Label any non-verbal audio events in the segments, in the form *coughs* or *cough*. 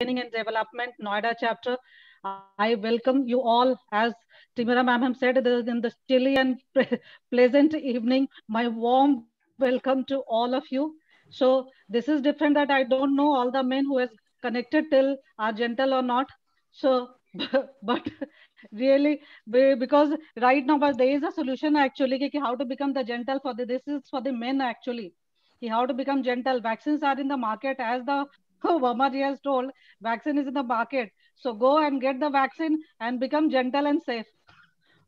Training and Development, Noida chapter. I welcome you all, as Timira ma'am said, in the chilly and pleasant evening. My warm welcome to all of you. So this is different that I don't know all the men who has connected till are gentle or not. So, *laughs* but really, because right now, but there is a solution actually, how to become the gentle for the, this is for the men actually. How to become gentle. Vaccines are in the market as the *laughs* Oh, Verma has told vaccine is in the market. So go and get the vaccine and become gentle and safe.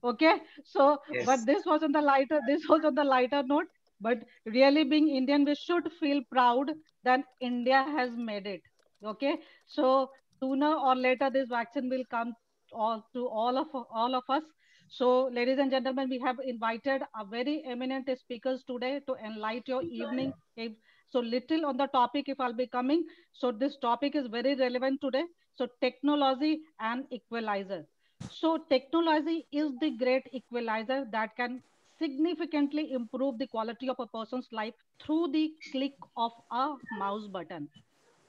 Okay. So, yes. but this was on the lighter, this was on the lighter note. But really being Indian, we should feel proud that India has made it. Okay. So sooner or later, this vaccine will come all to all of all of us. So, ladies and gentlemen, we have invited a very eminent speakers today to enlighten your evening so little on the topic if I'll be coming. So this topic is very relevant today. So technology and equalizer. So technology is the great equalizer that can significantly improve the quality of a person's life through the click of a mouse button.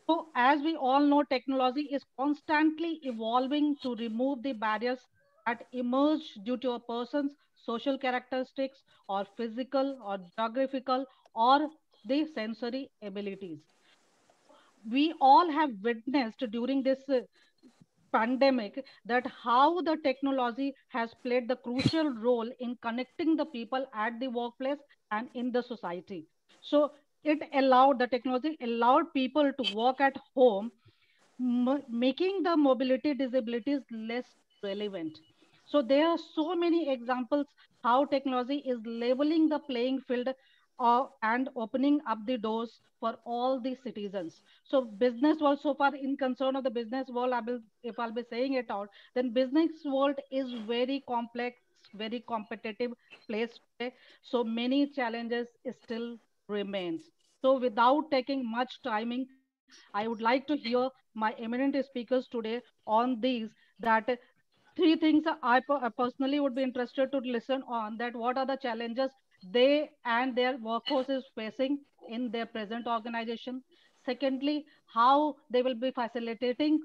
So as we all know, technology is constantly evolving to remove the barriers that emerge due to a person's social characteristics or physical or geographical or the sensory abilities. We all have witnessed during this uh, pandemic that how the technology has played the crucial *laughs* role in connecting the people at the workplace and in the society. So it allowed the technology allowed people to work at home, making the mobility disabilities less relevant. So there are so many examples how technology is leveling the playing field and opening up the doors for all the citizens. So business world so far in concern of the business world, I will, if I'll be saying it out, then business world is very complex, very competitive place today. So many challenges still remains. So without taking much timing, I would like to hear my eminent speakers today on these that three things I personally would be interested to listen on that what are the challenges they and their workforce is facing in their present organization. Secondly, how they will be facilitating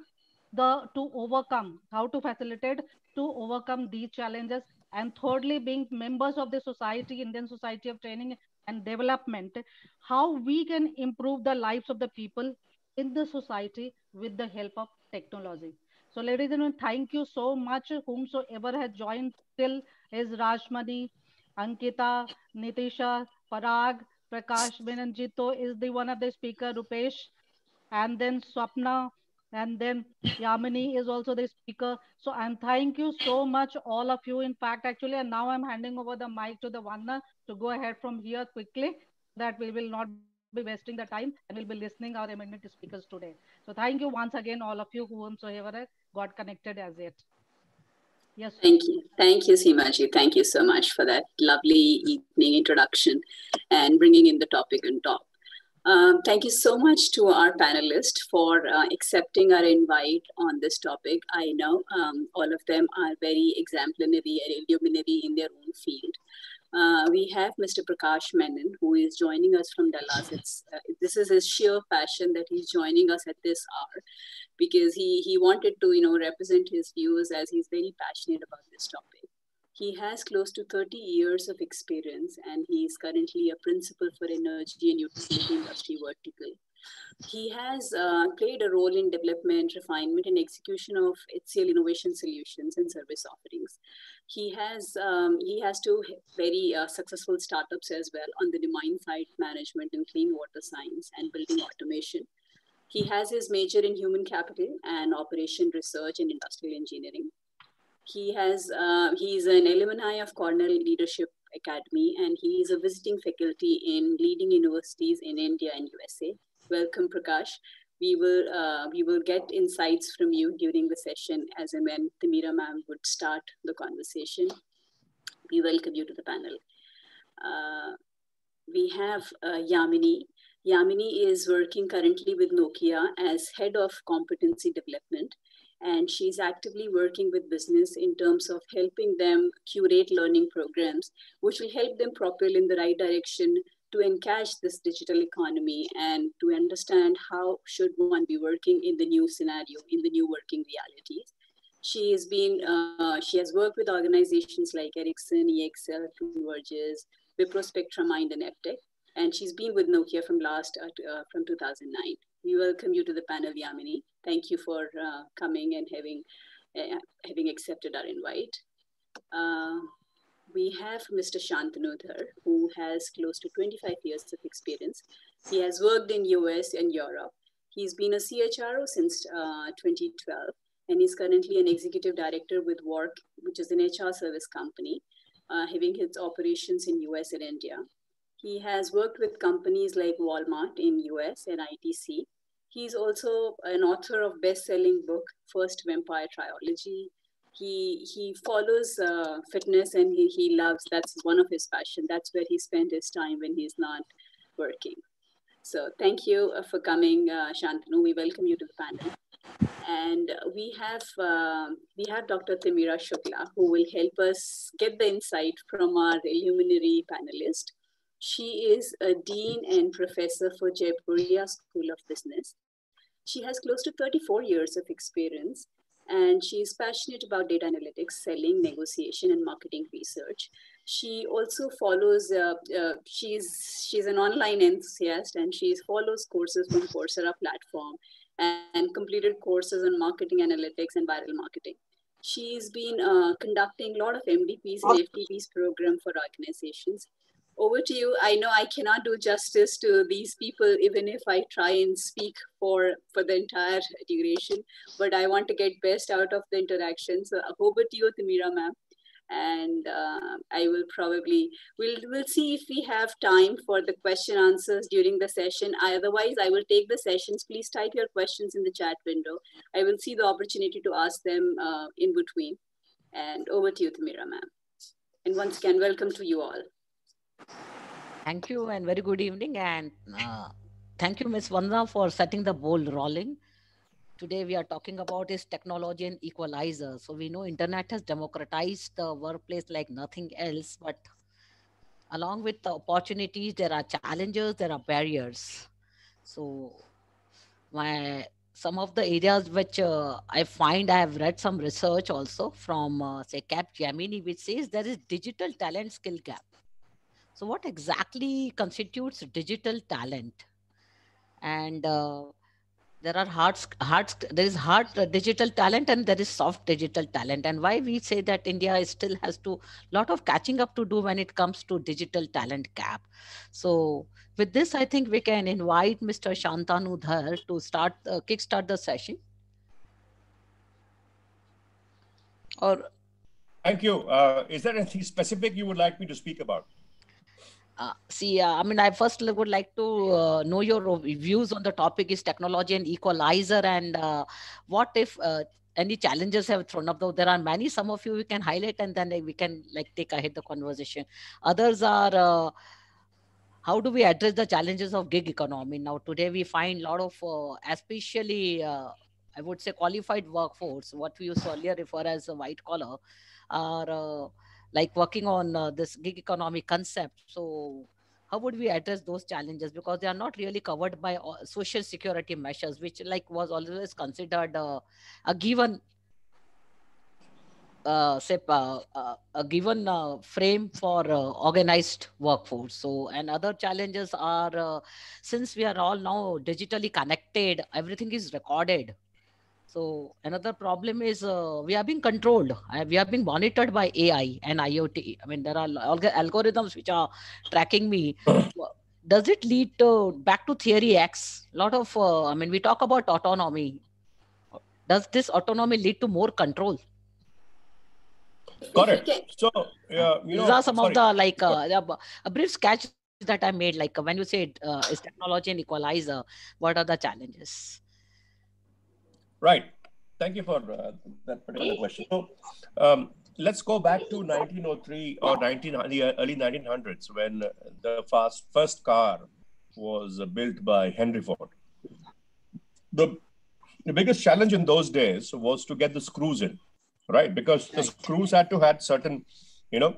the to overcome, how to facilitate to overcome these challenges. And thirdly, being members of the society, Indian Society of Training and Development, how we can improve the lives of the people in the society with the help of technology. So ladies and gentlemen, thank you so much. Whomsoever has joined till is Rajmani, Ankita, Nitisha, Parag, Prakash Benanjito is the one of the speaker, Rupesh, and then Swapna, and then Yamini is also the speaker. So I'm thank you so much, all of you. In fact, actually, and now I'm handing over the mic to the Vanna to go ahead from here quickly, that we will not be wasting the time and we'll be listening our eminent speakers today. So thank you once again, all of you whomsoever got connected as yet. Yes. Thank you. Thank you, Seemaji. Thank you so much for that lovely evening introduction and bringing in the topic on top. Um, thank you so much to our panelists for uh, accepting our invite on this topic. I know um, all of them are very exemplary and illuminary in their own field. Uh, we have Mr. Prakash Menon, who is joining us from Dallas. It's, uh, this is his sheer passion that he's joining us at this hour because he, he wanted to, you know, represent his views as he's very passionate about this topic. He has close to 30 years of experience and he is currently a principal for energy and utility industry vertical. He has uh, played a role in development, refinement, and execution of HCL innovation solutions and service offerings. He has um, he has two very uh, successful startups as well on the demand side management and clean water science and building automation. He has his major in human capital and operation research and industrial engineering. He has uh, he is an alumni of Cornell Leadership Academy and he is a visiting faculty in leading universities in India and USA. Welcome, Prakash. We will uh, we will get insights from you during the session as and when Timira ma'am would start the conversation. We welcome you to the panel. Uh, we have uh, Yamini. Yamini is working currently with Nokia as head of competency development, and she's actively working with business in terms of helping them curate learning programs, which will help them propel in the right direction to encash this digital economy and to understand how should one be working in the new scenario, in the new working realities. She has been, uh, she has worked with organizations like Ericsson, EXL, Convergys, Wipro Spectramind, and EPTEC, and she's been with Nokia from last uh, uh, from 2009. We welcome you to the panel, Yamini. Thank you for uh, coming and having uh, having accepted our invite. Uh, we have Mr. Shantanu Dhar, who has close to 25 years of experience. He has worked in US and Europe. He's been a CHRO since 2012 and is currently an executive director with Work, which is an HR service company, uh, having its operations in US and India. He has worked with companies like Walmart in US and ITC. He's also an author of best-selling book, First Vampire Trilogy. He, he follows uh, fitness and he, he loves, that's one of his passion. That's where he spends his time when he's not working. So thank you uh, for coming, uh, Shantanu. We welcome you to the panel. And we have uh, we have Dr. Timira Shukla, who will help us get the insight from our luminary panelist. She is a dean and professor for Jaipuria School of Business. She has close to 34 years of experience, and she is passionate about data analytics, selling, negotiation, and marketing research. She also follows, uh, uh, she's, she's an online enthusiast, and she follows courses from Coursera platform and completed courses on marketing analytics and viral marketing. She's been uh, conducting a lot of MDPs and FDPs program for organizations. Over to you. I know I cannot do justice to these people, even if I try and speak for, for the entire duration, but I want to get best out of the interaction. So over to you, Timira ma'am and uh, I will probably we'll we'll see if we have time for the question answers during the session. Otherwise, I will take the sessions. Please type your questions in the chat window. I will see the opportunity to ask them uh, in between. And over to you, Timira, ma'am. And once again, welcome to you all. Thank you and very good evening. And uh, thank you, Ms. Vanda, for setting the ball rolling today we are talking about is technology and equalizer so we know internet has democratized the workplace like nothing else but along with the opportunities there are challenges there are barriers so my some of the areas which uh, i find i have read some research also from uh, say Capgemini which says there is digital talent skill gap so what exactly constitutes digital talent? And uh, there are hard hard there is hard digital talent and there is soft digital talent. And why we say that india still has to lot of catching up to do when it comes to digital talent gap. So with this i think we can invite mr shantanu dhar to start uh, kickstart the session. Or thank you. Uh, is there anything specific you would like me to speak about uh, see, uh, I mean, I first would like to uh, know your views on the topic is technology and equalizer and uh, what if uh, any challenges have thrown up though there are many some of you we can highlight and then we can like take ahead the conversation. Others are how do we address the challenges of gig economy? Now today we find a lot of especially i would say qualified workforce what we used earlier refer as a white collar are like working on uh, this gig economy concept. So how would we address those challenges? Because they are not really covered by uh, social security measures which like was always considered uh, a given uh, say uh, uh, a given uh, frame for organized workforce. So and other challenges are since we are all now digitally connected everything is recorded so another problem is uh, we are being controlled. Uh, we are being monitored by AI and IoT. I mean, there are algorithms which are tracking me. Does it lead to back to theory X? A lot of, uh, I mean, we talk about autonomy. Does this autonomy lead to more control? Got it. So, yeah, you know, these are some sorry. of the like uh, a brief sketch that I made. Like when you say uh, is technology an equalizer, what are the challenges? Right. Thank you for uh, that particular question. So um, let's go back to 1903 or 19, the early 1900s when the fast, first car was built by Henry Ford. The, the biggest challenge in those days was to get the screws in, right? Because the screws had to have certain, you know,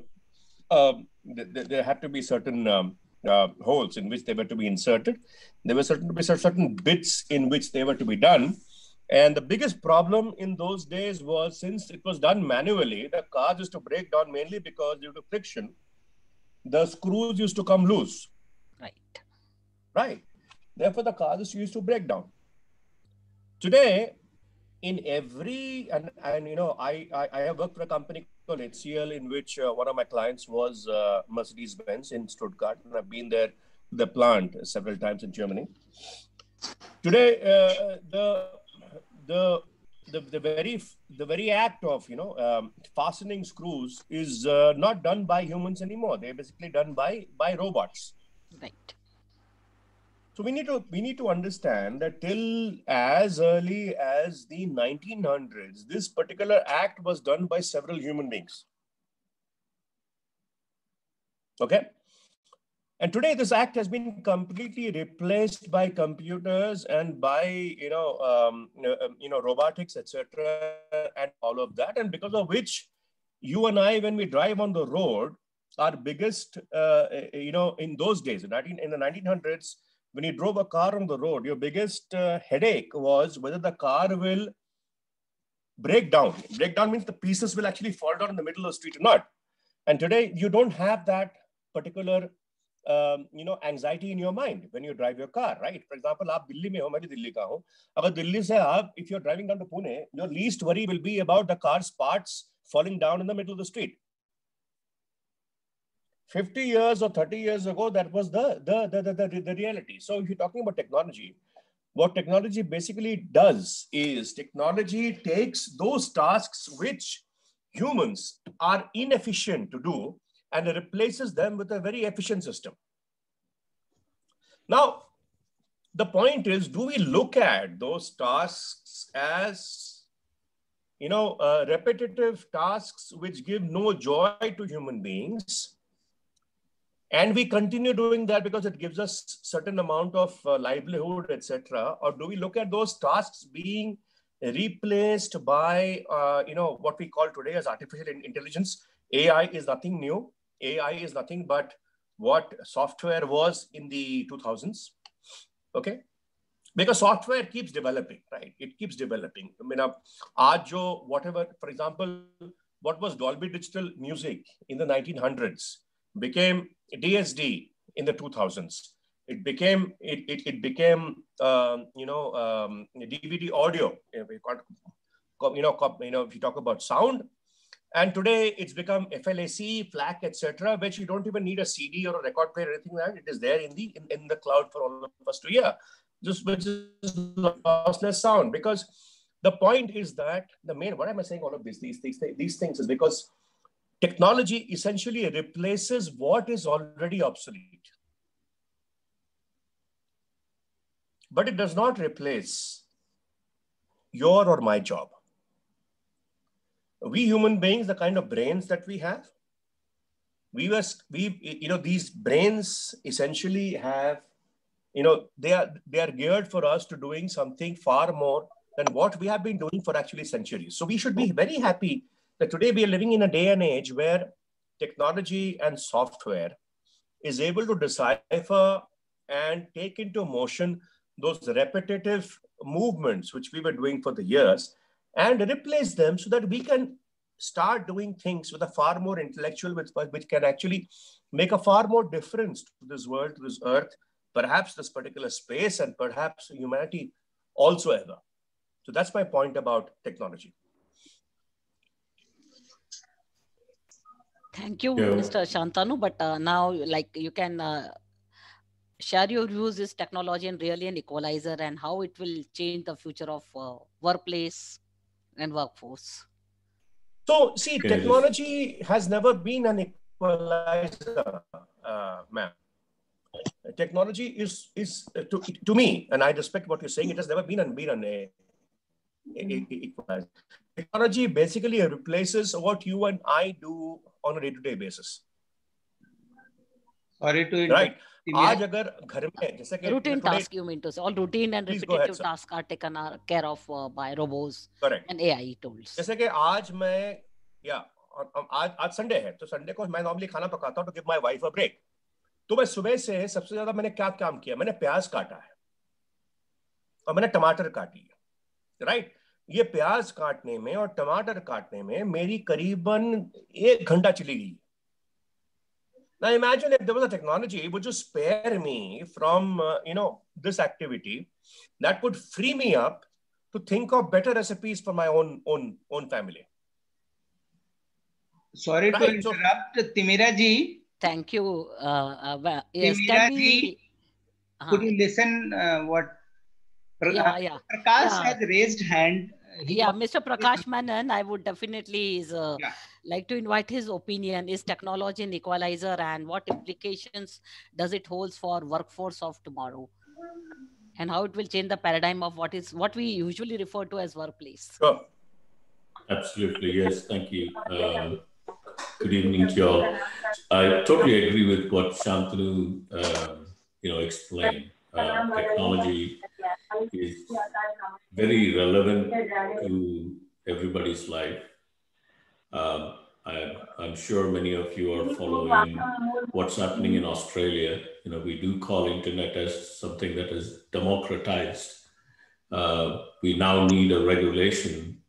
um, there, there had to be certain um, uh, holes in which they were to be inserted. There were certain, to be certain bits in which they were to be done. And the biggest problem in those days was since it was done manually, the cars used to break down mainly because due to friction, the screws used to come loose. Right. Right. Therefore, the cars used to break down. Today, in every and, and you know, I, I, I have worked for a company called HCL in which uh, one of my clients was uh, Mercedes Benz in Stuttgart, and I've been there the plant several times in Germany. Today, uh, the the the, the very the very act of you know um, fastening screws is uh, not done by humans anymore. They're basically done by by robots. Right. So we need to we need to understand that till as early as the 1900s, this particular act was done by several human beings. Okay. And today, this act has been completely replaced by computers and by you know um, um you know robotics, etc., and all of that. And because of which, you and I, when we drive on the road, our biggest uh, you know in those days, in, 19, in the 1900s, when you drove a car on the road, your biggest uh, headache was whether the car will break down. Break down means the pieces will actually fall down in the middle of the street or not. And today, you don't have that particular um, you know anxiety in your mind when you drive your car right for example आप दिल्ली में हो मैं भी दिल्ली का हूँ अगर दिल्ली से आप if you're driving down to Pune your least worry will be about the car's parts falling down in the middle of the street 50 years or 30 years ago that was the the the, the, the, the reality so if you're talking about technology what technology basically does is technology takes those tasks which humans are inefficient to do and it replaces them with a very efficient system. Now, the point is, do we look at those tasks as, you know, uh, repetitive tasks which give no joy to human beings? And we continue doing that because it gives us certain amount of uh, livelihood, etc. Or do we look at those tasks being replaced by, uh, you know, what we call today as artificial intelligence? AI is nothing new. AI is nothing but what software was in the 2000s. Okay. Because software keeps developing, right? It keeps developing. I mean, Ajo, whatever, for example, what was Dolby Digital music in the 1900s became DSD in the 2000s. It became it, it, it became um, you know um, DVD audio. You know, you know if you talk about sound, and today it's become FLAC, FLAC, etc., which you don't even need a CD or a record player or anything like that. It is there in the in, in the cloud for all of us to hear. Just which is the lossless sound. Because the point is that the main what am I saying all of this, these, these, these things is because technology essentially replaces what is already obsolete. But it does not replace your or my job we human beings, the kind of brains that we have, we were, we, you know, these brains essentially have, you know, they are, they are geared for us to doing something far more than what we have been doing for actually centuries. So we should be very happy that today we are living in a day and age where technology and software is able to decipher and take into motion those repetitive movements which we were doing for the years and replace them so that we can start doing things with a far more intellectual, which, which can actually make a far more difference to this world, to this earth, perhaps this particular space, and perhaps humanity also ever. So that's my point about technology. Thank you, yeah. Mr. Shantanu. But uh, now, like, you can uh, share your views is technology and really an equalizer and how it will change the future of uh, workplace and workforce? So, see, okay. technology has never been an equalizer, uh, ma'am. Technology is is uh, to, to me, and I respect what you're saying. It has never been an been an a, a, a equalizer. Technology basically replaces what you and I do on a day-to-day basis. Sorry to right. आज अगर घर में जैसे कि routine task you mean to say. All routine and repetitive tasks are taken care of uh, by robots Correct. and AI tools. जैसे कि आज मैं या आज आज संडे है तो संडे को मैं नॉर्मली खाना पकाता हूँ to give my wife a break. तो मैं सुबह से सबसे ज़्यादा मैंने क्या काम किया? मैंने प्याज काटा है। और मैंने टमाटर काटी है राइट ये प्याज काटने में और टमाटर काटने में मेरी करीबन एक घंटा चली गई। Now imagine if there was a technology which would spare me from, uh, you know, this activity, that would free me up to think of better recipes for my own own own family. Sorry Right, to interrupt, so- Timira ji. Thank you. Uh, uh, yes, Timira can we? ji, Could you listen uh, what Pra- yeah, yeah. Prakash Yeah. has raised hand. He Yeah, wants Mr. Prakash. Menon, I would definitely is, uh, Yeah. Like to invite his opinion. Is technology an equalizer and what implications does it holds for workforce of tomorrow? And how it will change the paradigm of what is what we usually refer to as workplace. Sure. Absolutely, yes. Thank you. Um, good evening to you all. I totally agree with what Shantanu, um, you know, explained. Uh, technology is very relevant to everybody's life. Um, I, I'm sure many of you are following what's happening in Australia. You know, we do call internet as something that is democratized. Uh, we now need a regulation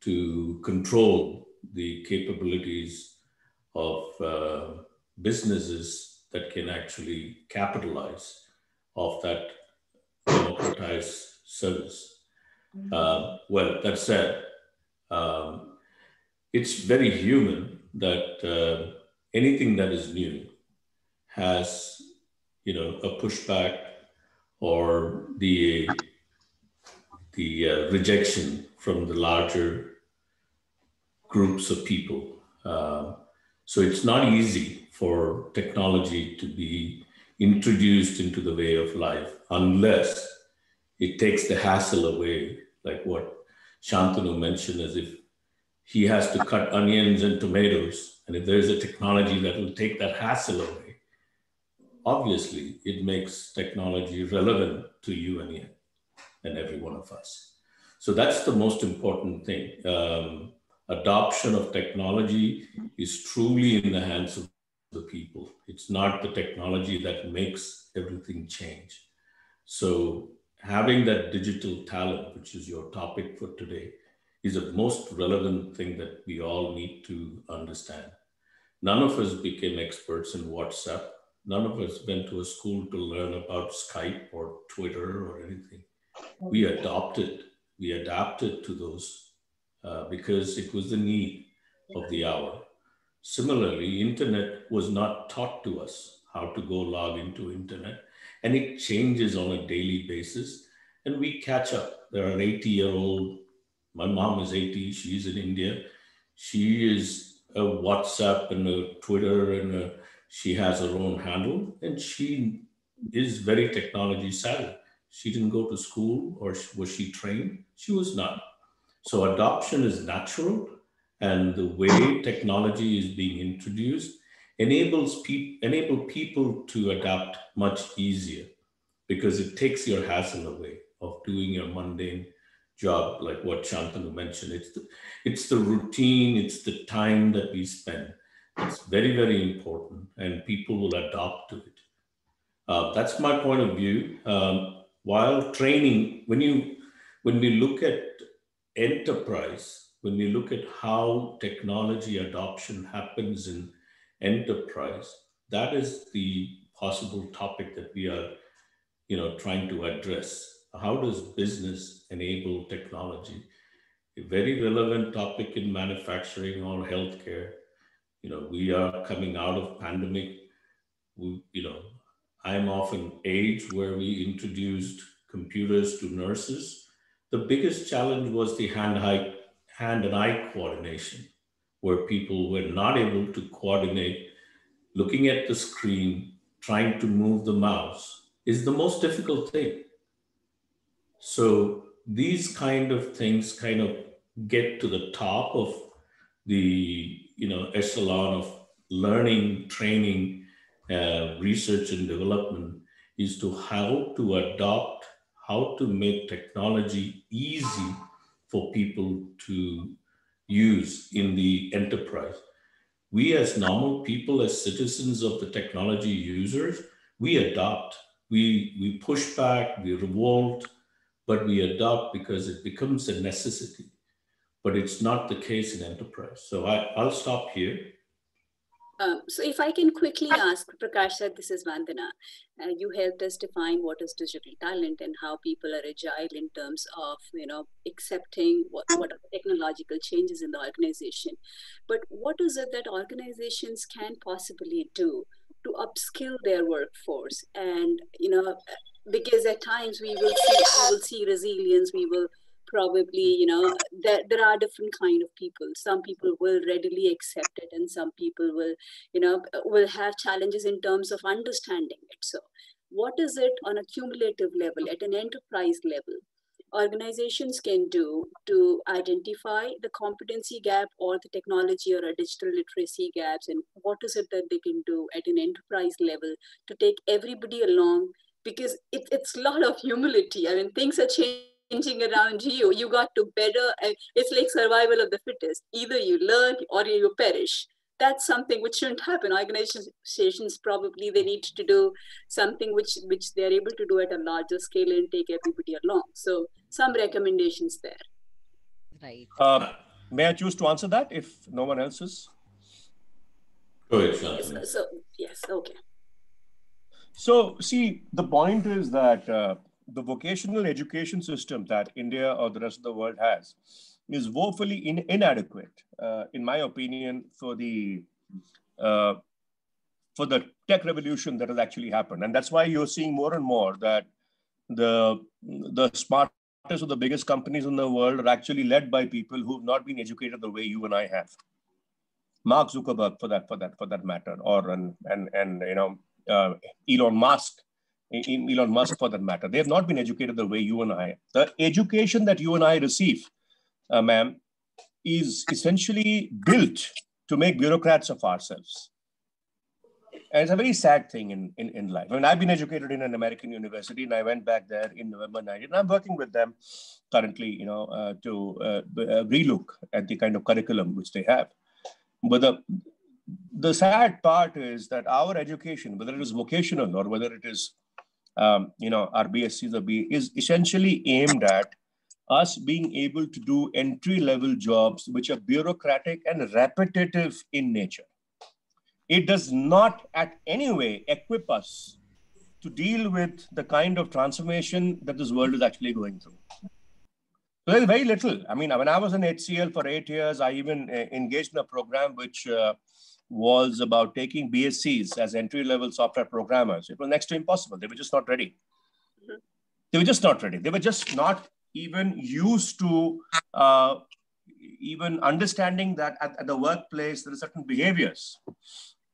to control the capabilities of uh, businesses that can actually capitalize off that democratized service. Uh, well, that said, um, it's very human that uh, anything that is new has, you know, a pushback or the the uh, rejection from the larger groups of people. Uh, so it's not easy for technology to be introduced into the way of life unless it takes the hassle away, like what Shantanu mentioned, as if he has to cut onions and tomatoes. And if there's a technology that will take that hassle away, obviously it makes technology relevant to you and me and every one of us. So that's the most important thing. Um, adoption of technology is truly in the hands of the people. It's not the technology that makes everything change. So having that digital talent, which is your topic for today, is the most relevant thing that we all need to understand. None of us became experts in WhatsApp. None of us went to a school to learn about Skype or Twitter or anything. We adopted, we adapted to those uh, because it was the need of the hour. Similarly, internet was not taught to us how to go log into internet, and it changes on a daily basis, and we catch up. There are 80 year old, my mom is 80, she's in India. She is a WhatsApp and a Twitter, and a, she has her own handle, and she is very technology savvy. She didn't go to school, or was she trained? She was not. So adoption is natural, and the way technology is being introduced enables people enable people to adapt much easier because it takes your hassle away of doing your mundane job, like what Shantanu mentioned. It's the, it's the routine, it's the time that we spend. It's very, very important, and people will adopt to it. Uh, that's my point of view. Um, while training, when you when we look at enterprise, when we look at how technology adoption happens in enterprise, that is the possible topic that we are, you know, trying to address. How does business enable technology? A very relevant topic in manufacturing or healthcare. You know, we are coming out of pandemic. We, you know, I'm of an age where we introduced computers to nurses. The biggest challenge was the hand-eye, hand and eye coordination, where people were not able to coordinate looking at the screen, trying to move the mouse is the most difficult thing. So these kind of things kind of get to the top of the you know echelon of learning, training, uh, research and development is to how to adopt, how to make technology easy for people to use in the enterprise. we as normal people, as citizens of the technology users, we adopt, we, we push back, we revolt, but we adopt because it becomes a necessity. But it's not the case in enterprise. So I, I'll stop here. Um, so if I can quickly ask, Prakash said this is Vandana. Uh, you helped us define what is digital talent and how people are agile in terms of, you know, accepting what, what are technological changes in the organization. But what is it that organizations can possibly do to upskill their workforce? And, you know, because at times we will see, we will see resilience, we will probably you know there, there are different kind of people. Some people will readily accept it and some people will you know will have challenges in terms of understanding it. So what is it on a cumulative level at an enterprise level organizations can do to identify the competency gap or the technology or a digital literacy gaps and what is it that they can do at an enterprise level to take everybody along because it, it's a lot of humility. I mean things are changing changing around you. You got to better it's like survival of the fittest. Either you learn or you perish. That's something which shouldn't happen. Organizations probably they need to do something which which they're able to do at a larger scale and take everybody along. So some recommendations there. Right. Uh, may i choose to answer that if no one else is? Go ahead so, so yes okay so see the point is that uh, the vocational education system that India or the rest of the world has is woefully in, inadequate, uh, in my opinion, for the uh, for the tech revolution that has actually happened, and that's why you're seeing more and more that the the smartest of the biggest companies in the world are actually led by people who've not been educated the way you and I have. Mark Zuckerberg, for that for that for that matter, or and and and you know uh, Elon Musk in Elon Musk for that matter. They have not been educated the way you and I. The education that you and I receive, uh, ma'am, is essentially built to make bureaucrats of ourselves. And it's a very sad thing in, in, in life. I mean, I've been educated in an American university and I went back there in November 90. And I'm working with them currently, you know, uh, to uh, uh, relook at the kind of curriculum which they have. But the, the sad part is that our education, whether it is vocational or whether it is um, you know, our BSCs or B is essentially aimed at us being able to do entry level jobs which are bureaucratic and repetitive in nature. It does not at any way equip us to deal with the kind of transformation that this world is actually going through. So there's very little. I mean, when I was in HCL for eight years, I even uh, engaged in a program which uh, was about taking BSCs as entry level software programmers. It was next to impossible. They were just not ready. Mm-hmm. They were just not ready. They were just not even used to uh, even understanding that at, at, the workplace there are certain behaviors.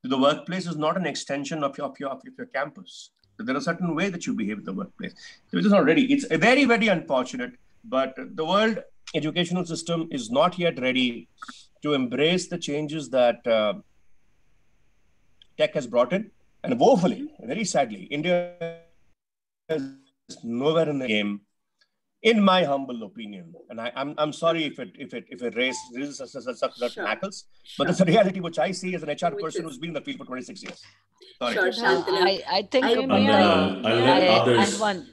The workplace is not an extension of your, of your, of your campus. There are certain way that you behave in the workplace. They were just not ready. It's very, very unfortunate, but the world educational system is not yet ready to embrace the changes that uh, tech has brought in. And woefully, very sadly, India is nowhere in the game, in my humble opinion. And I, am I'm, I'm sorry if it if it if it raises, raises such, such, such sure. knackles, but it's a reality which I see as an HR which person is... who's been in the field for 26 years. Sorry. Sure, I, I think I, may I, uh, I'll let others. One.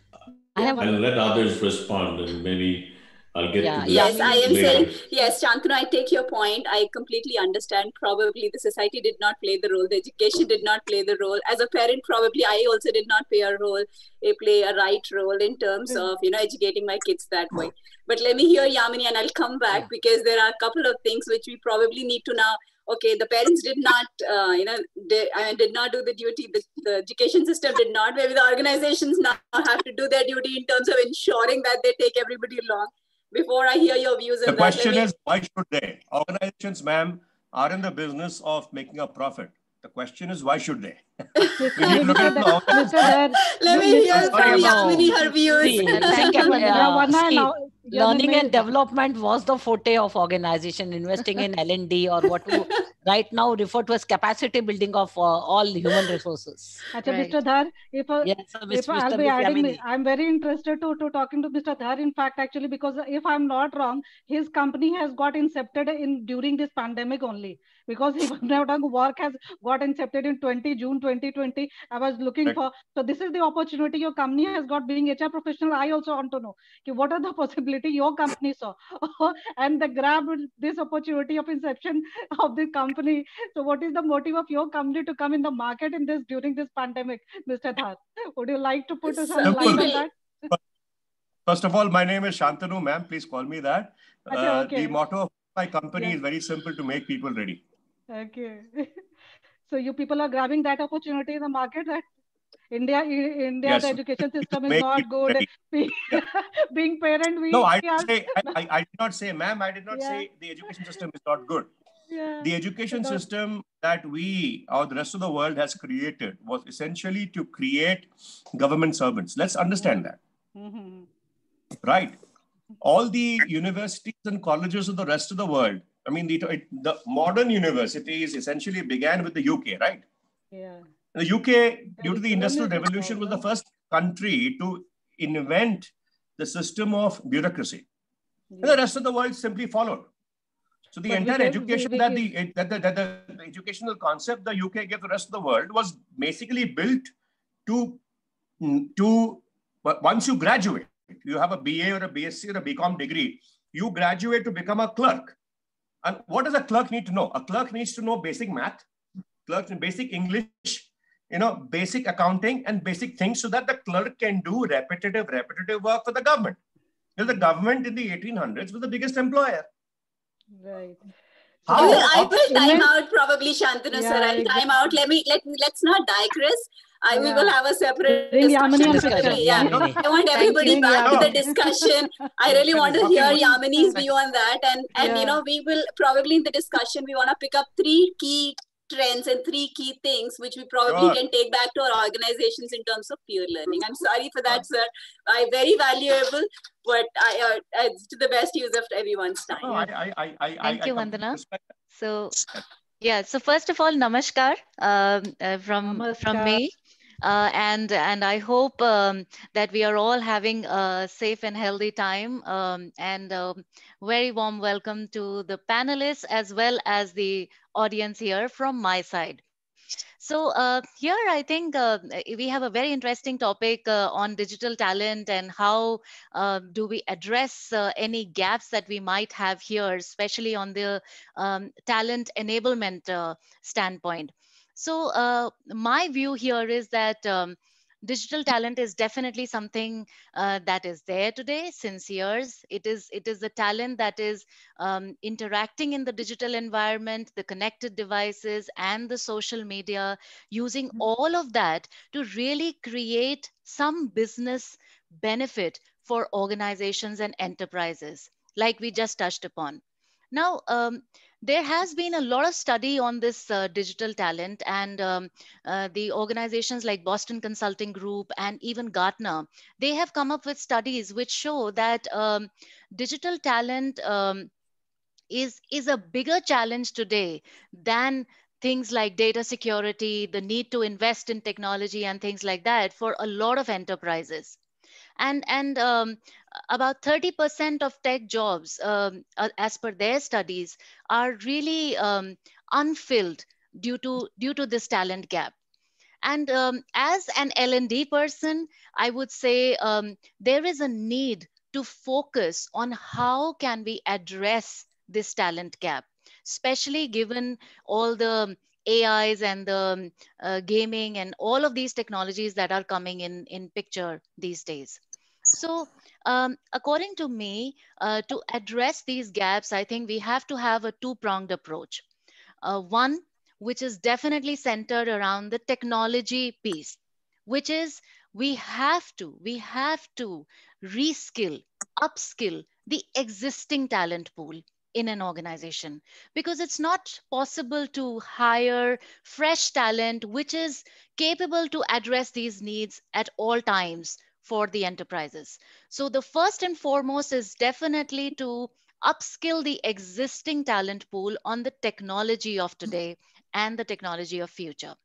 I have I'll let others respond and maybe I'll get yeah, to Yes, I am later. saying, yes, Shantanu, I take your point. I completely understand. Probably the society did not play the role, the education did not play the role. As a parent, probably I also did not play a role, a play a right role in terms mm. of, you know, educating my kids that way. But let me hear Yamini and I'll come back because there are a couple of things which we probably need to now okay the parents did not uh, you know they, I mean, did not do the duty the, the, education system did not maybe the organizations now have to do their duty in terms of ensuring that they take everybody along before I hear your views. The question is, why should they? Organizations, ma'am, are in the business of making a profit. The question is, why should they? *laughs* *laughs* Let me hear from Yamini her views. learning and development was the forte of organization investing in l&d or what we *laughs* right now refer to as capacity building of uh, all human resources. Achha, right. mr dhar if, uh, yes, if i'll be adding i'm very interested to, to talking to mr dhar in fact actually because if i'm not wrong his company has got incepted in during this pandemic only because *laughs* even work has got incepted in 20 June 2020. I was looking right. for so this is the opportunity your company has got being HR professional. I also want to know okay, what are the *laughs* possibility your company saw *laughs* and the grab this opportunity of inception of the company. So what is the motive of your company to come in the market in this during this pandemic, Mr. Dhar? Would you like to put some light on that? First of all, my name is Shantanu, ma'am. Please call me that. Uh, okay. The motto of my company yeah. is very simple to make people ready. Okay. *laughs* so you people are grabbing that opportunity in the market that India, India, yes. the education system is not good. *laughs* Being, *laughs* being parent, we no, I did say, I, I, did not say, ma'am, I did not yeah. say the education system is not good. Yeah. The education system that we or the rest of the world has created was essentially to create government servants. Let's understand that. Mm-hmm. Right. All the universities and colleges of the rest of the world I mean, the, the modern universities essentially began with the UK, right? Yeah. The UK, due to the Industrial Revolution, was the first country to invent the system of bureaucracy. Yeah. And the rest of the world simply followed. So the but entire education that the, that the, that the educational concept the UK gave the rest of the world was basically built to, mm, to once you graduate, you have a BA or a BSc or a BCom degree, you graduate to become a clerk. And what does a clerk need to know? A clerk needs to know basic math, clerk basic English, you know, basic accounting and basic things so that the clerk can do repetitive, repetitive work for the government. Because the government in the 1800s was the biggest employer. Right. How, I will, I will time out probably Shantanu yeah, sir. I'll time out. Let me let let's not digress. I yeah. we will have a separate discussion. discussion. Yeah. I want everybody back to the discussion. I really want to hear Yamini's view on that. And and yeah. you know, we will probably in the discussion we want to pick up three key trends and three key things which we probably sure. can take back to our organizations in terms of peer learning. I'm sorry for that, sir. I very valuable, but I uh, it's to the best use of everyone's time. No, I, I, I, Thank you, Vandana. So, yeah. So first of all, namaskar um, uh, from namaskar. from me. Uh, and and I hope um, that we are all having a safe and healthy time. Um, and um, very warm welcome to the panelists as well as the audience here from my side. So uh, here, I think uh, we have a very interesting topic uh, on digital talent and how uh, do we address uh, any gaps that we might have here, especially on the um, talent enablement uh, standpoint. So uh, my view here is that um, digital talent is definitely something uh, that is there today since years. It is it is the talent that is um, interacting in the digital environment, the connected devices, and the social media, using mm-hmm. all of that to really create some business benefit for organizations and enterprises, like we just touched upon. Now, um, there has been a lot of study on this uh, digital talent and um, uh, the organizations like boston consulting group and even gartner. They have come up with studies which show that um, digital talent um, is is a bigger challenge today than things like data security the need to invest in technology and things like that for a lot of enterprises. And and um, about 30% of tech jobs, um, as per their studies, are really um, unfilled due to due to this talent gap. And um, as an L&D person, I would say um, there is a need to focus on how can we address this talent gap, especially given all the AIs and the uh, gaming and all of these technologies that are coming in in picture these days. So um, according to me, uh, to address these gaps, I think we have to have a two-pronged approach. Uh, one, which is definitely centered around the technology piece, which is we have to, we have to reskill, upskill the existing talent pool in an organization because it's not possible to hire fresh talent which is capable to address these needs at all times for the enterprises. So the first and foremost is definitely to upskill the existing talent pool on the technology of today and the technology of future.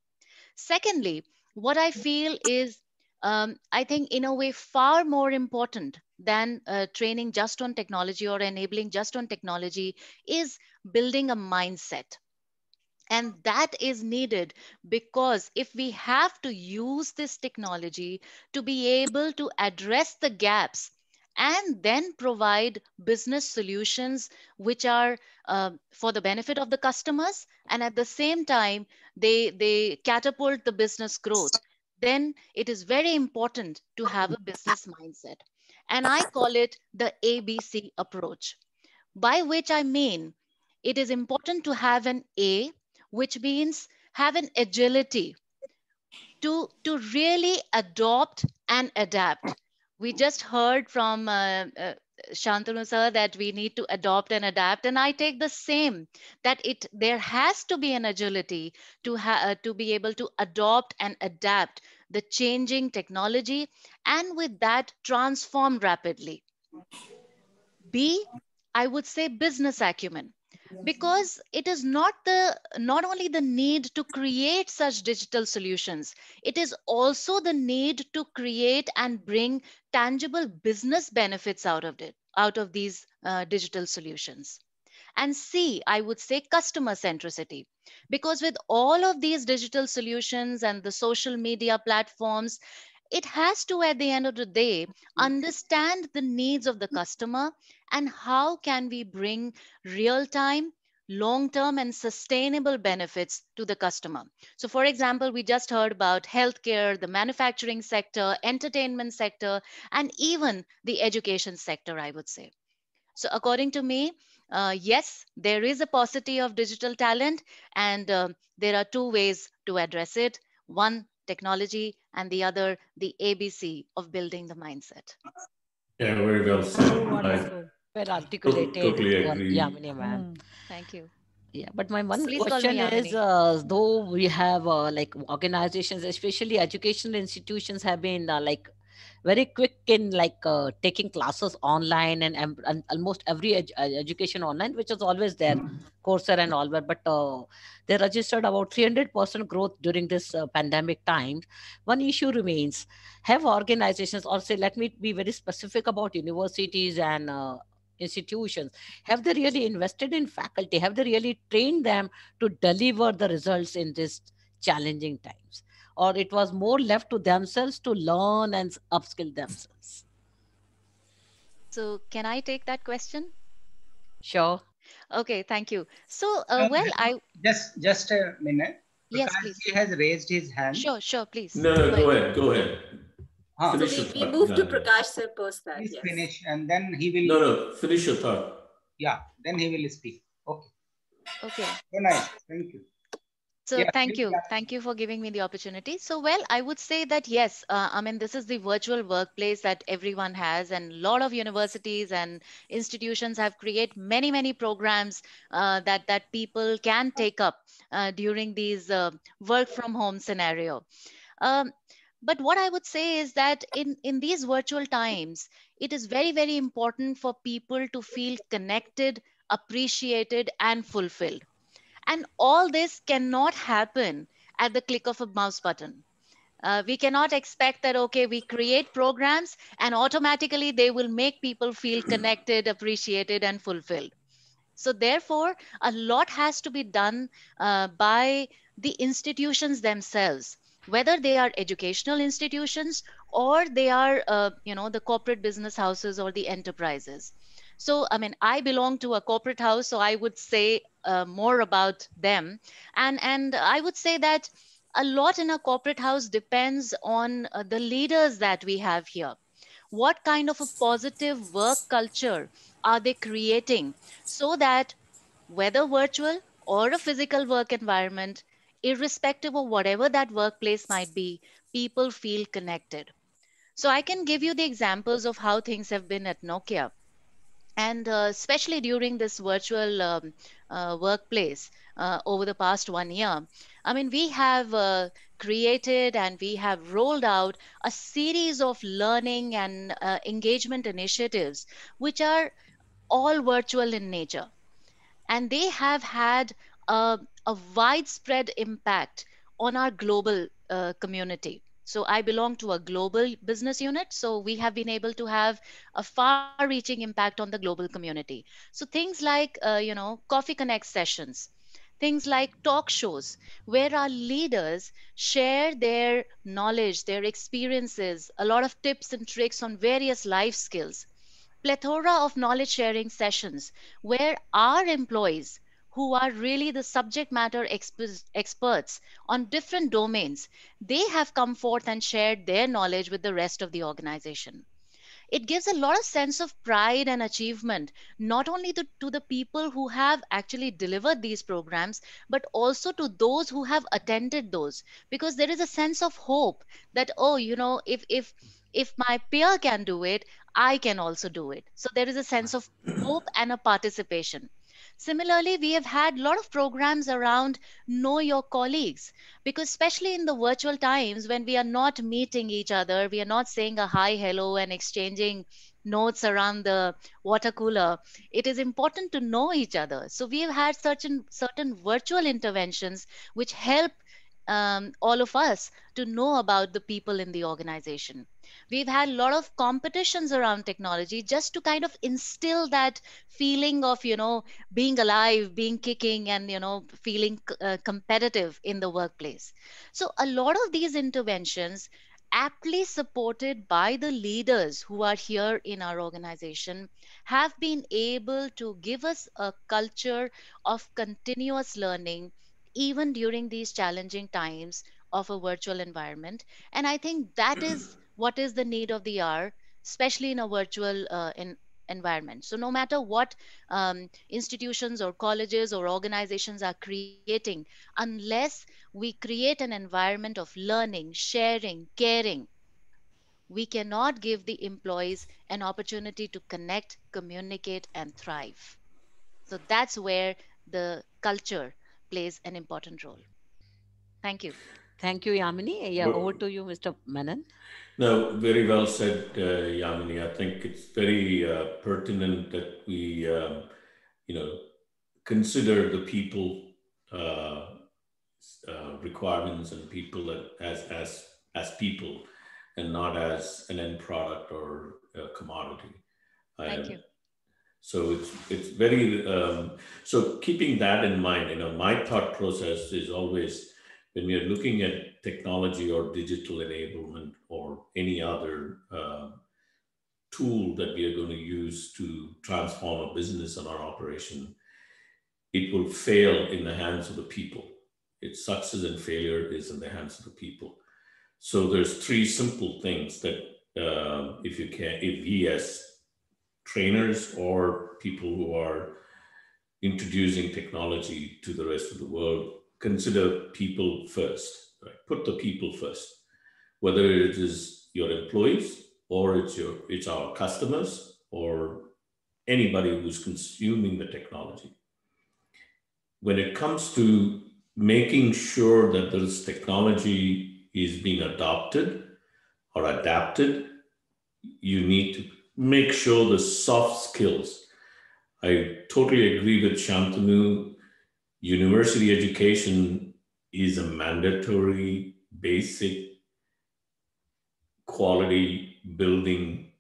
Secondly, what I feel is, um, I think in a way far more important than uh, training just on technology or enabling just on technology is building a mindset. And that is needed because if we have to use this technology to be able to address the gaps and then provide business solutions which are uh, for the benefit of the customers and at the same time they they catapult the business growth then it is very important to have a business mindset. And i call it the abc approach by which i mean it is important to have an a which means have an agility to to really adopt and adapt we just heard from uh, uh, Shantanu sir that we need to adopt and adapt, and I take the same that it there has to be an agility to ha- uh, to be able to adopt and adapt the changing technology, and with that transform rapidly. B, I would say business acumen because it is not the not only the need to create such digital solutions it is also the need to create and bring tangible business benefits out of it out of these uh, digital solutions. And c i would say customer centricity. Because with all of these digital solutions and the social media platforms it has to at the end of the day understand the needs of the customer and how can we bring real time long term and sustainable benefits to the customer. So for example we just heard about healthcare the manufacturing sector entertainment sector and even the education sector i would say. So according to me uh, yes there is a paucity of digital talent and uh, there are two ways to address it. One technology and the other the abc of building the mindset yeah very well said well articulated totally agree. Yamini ma'am. Mm. Thank you. Yeah, but my one Please question is, uh, though we have uh, like organizations, especially educational institutions, have been uh, like very quick in like uh, taking classes online and, and, and almost every edu- uh, education online, which is always there, Coursera and all that. But uh, they registered about 300% growth during this uh, pandemic time. One issue remains: have organizations, or say, let me be very specific about universities and uh, institutions have they really invested in faculty have they really trained them to deliver the results in these challenging times or it was more left to themselves to learn and upskill themselves So can I take that question? sure Okay, thank you. So, uh, well, I Just just a minute. yes, Prakash please. ji has raised his hand. Sure, sure, please. no no go ahead go ahead Huh. So Finish we, your we thought, move to Prakash sir post that. Please Yes. finish and then he will. no no finish your thought Yeah, then he will speak. Okay. Okay. So nice. Thank you. So Yeah, thank you. Thank you for giving me the opportunity. So, well, I would say that yes, uh, I mean, this is the virtual workplace that everyone has, and a lot of universities and institutions have created many, many programs uh, that that people can take up uh, during these uh, work from home scenario. Um, but what I would say is that in in these virtual times, it is very, very important for people to feel connected, appreciated, and fulfilled. And all this cannot happen at the click of a mouse button. Uh, we cannot expect that, okay, we create programs and automatically they will make people feel *clears throat* connected, appreciated, and fulfilled. So, therefore, a lot has to be done uh, by the institutions themselves, whether they are educational institutions or they are, uh, you know, the corporate business houses or the enterprises. So, I mean, I belong to a corporate house, so I would say uh, more about them, and and I would say that a lot in a corporate house depends on uh, the leaders that we have here. What kind of a positive work culture are they creating so that whether virtual or a physical work environment, irrespective of whatever that workplace might be, people feel connected. So I can give you the examples of how things have been at Nokia and uh, especially during this virtual um, uh, workplace uh, over the past one year i mean we have uh, created and we have rolled out a series of learning and uh, engagement initiatives, which are all virtual in nature. And they have had a, a widespread impact on our global uh, community. So I belong to a global business unit. So we have been able to have a far-reaching impact on the global community. So things like, uh, you know, Coffee Connect sessions, things like talk shows, where our leaders share their knowledge, their experiences, a lot of tips and tricks on various life skills. Plethora of knowledge sharing sessions where our employees who are really the subject matter exp- experts on different domains, they have come forth and shared their knowledge with the rest of the organization. It gives a lot of sense of pride and achievement, not only to, to the people who have actually delivered these programs, but also to those who have attended those, because there is a sense of hope that, oh, you know, if, if, if my peer can do it, I can also do it. So there is a sense of hope and a participation. Similarly, we have had a lot of programs around know your colleagues because especially in the virtual times when we are not meeting each other, we are not saying a hi, hello and exchanging notes around the water cooler, it is important to know each other. So we have had certain certain virtual interventions which help um, all of us to know about the people in the organization. We've had a lot of competitions around technology just to kind of instill that feeling of you know being alive being kicking and you know feeling uh, competitive in the workplace. So a lot of these interventions aptly supported by the leaders who are here in our organization have been able to give us a culture of continuous learning even during these challenging times of a virtual environment and i think that is what is the need of the hour, especially in a virtual uh, in, environment. So no matter what um, institutions or colleges or organizations are creating, unless we create an environment of learning, sharing, caring, we cannot give the employees an opportunity to connect, communicate, and thrive. So that's where the culture plays an important role. Thank you. Thank you, Yamini. Yeah, well, over to you, Mr. Menon. No, very well said, uh, Yamini. I think it's very uh, pertinent that we, um, you know, consider the people uh, uh requirements and people as as as people, and not as an end product or a commodity. Thank you. So it's it's very um, so keeping that in mind. You know, my thought process is always when we are looking at technology or digital enablement or any other uh, tool that we are going to use to transform a business and our operation, it will fail in the hands of the people. Its success and failure is in the hands of the people. So there's three simple things that uh, if you can, if we as trainers or people who are introducing technology to the rest of the world consider people first, right? Put the people first, whether it is your employees or it's your it's our customers or anybody who's consuming the technology. When it comes to making sure that this technology is being adopted or adapted, you need to make sure the soft skills. I totally agree with Shantanu university education is a mandatory basic quality building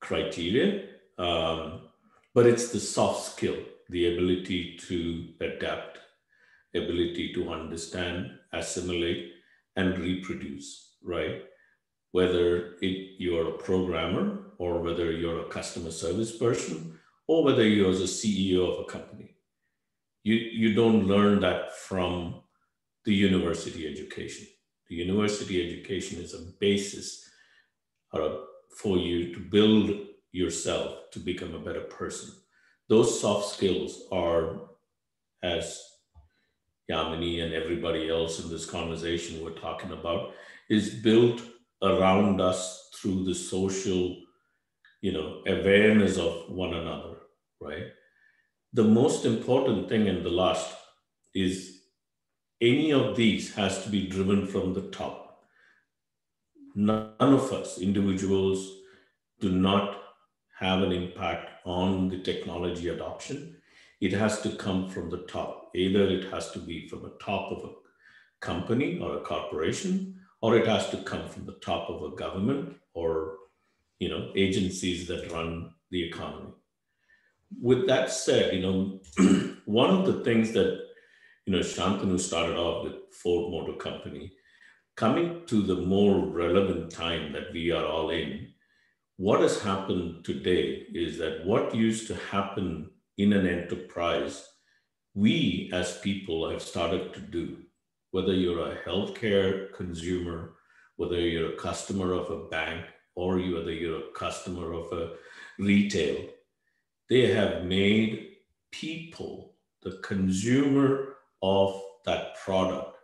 criteria, um, but it's the soft skill, the ability to adapt, ability to understand, assimilate, and reproduce, right? Whether it, you're a programmer or whether you're a customer service person or whether you're a CEO of a company you, you don't learn that from the university education. The university education is a basis uh, for you to build yourself to become a better person. Those soft skills are, as Yamini and everybody else in this conversation we're talking about, is built around us through the social, you know, awareness of one another, right? the most important thing in the last is any of these has to be driven from the top. None of us individuals do not have an impact on the technology adoption. It has to come from the top. Either it has to be from the top of a company or a corporation, or it has to come from the top of a government or you know agencies that run the economy. With that said, you know, *clears throat* one of the things that you know Shantanu started off with Ford Motor Company, coming to the more relevant time that we are all in, what has happened today is that what used to happen in an enterprise, we as people have started to do, whether you're a healthcare consumer, whether you're a customer of a bank, or you, whether you're a customer of a retail, they have made people, the consumer of that product,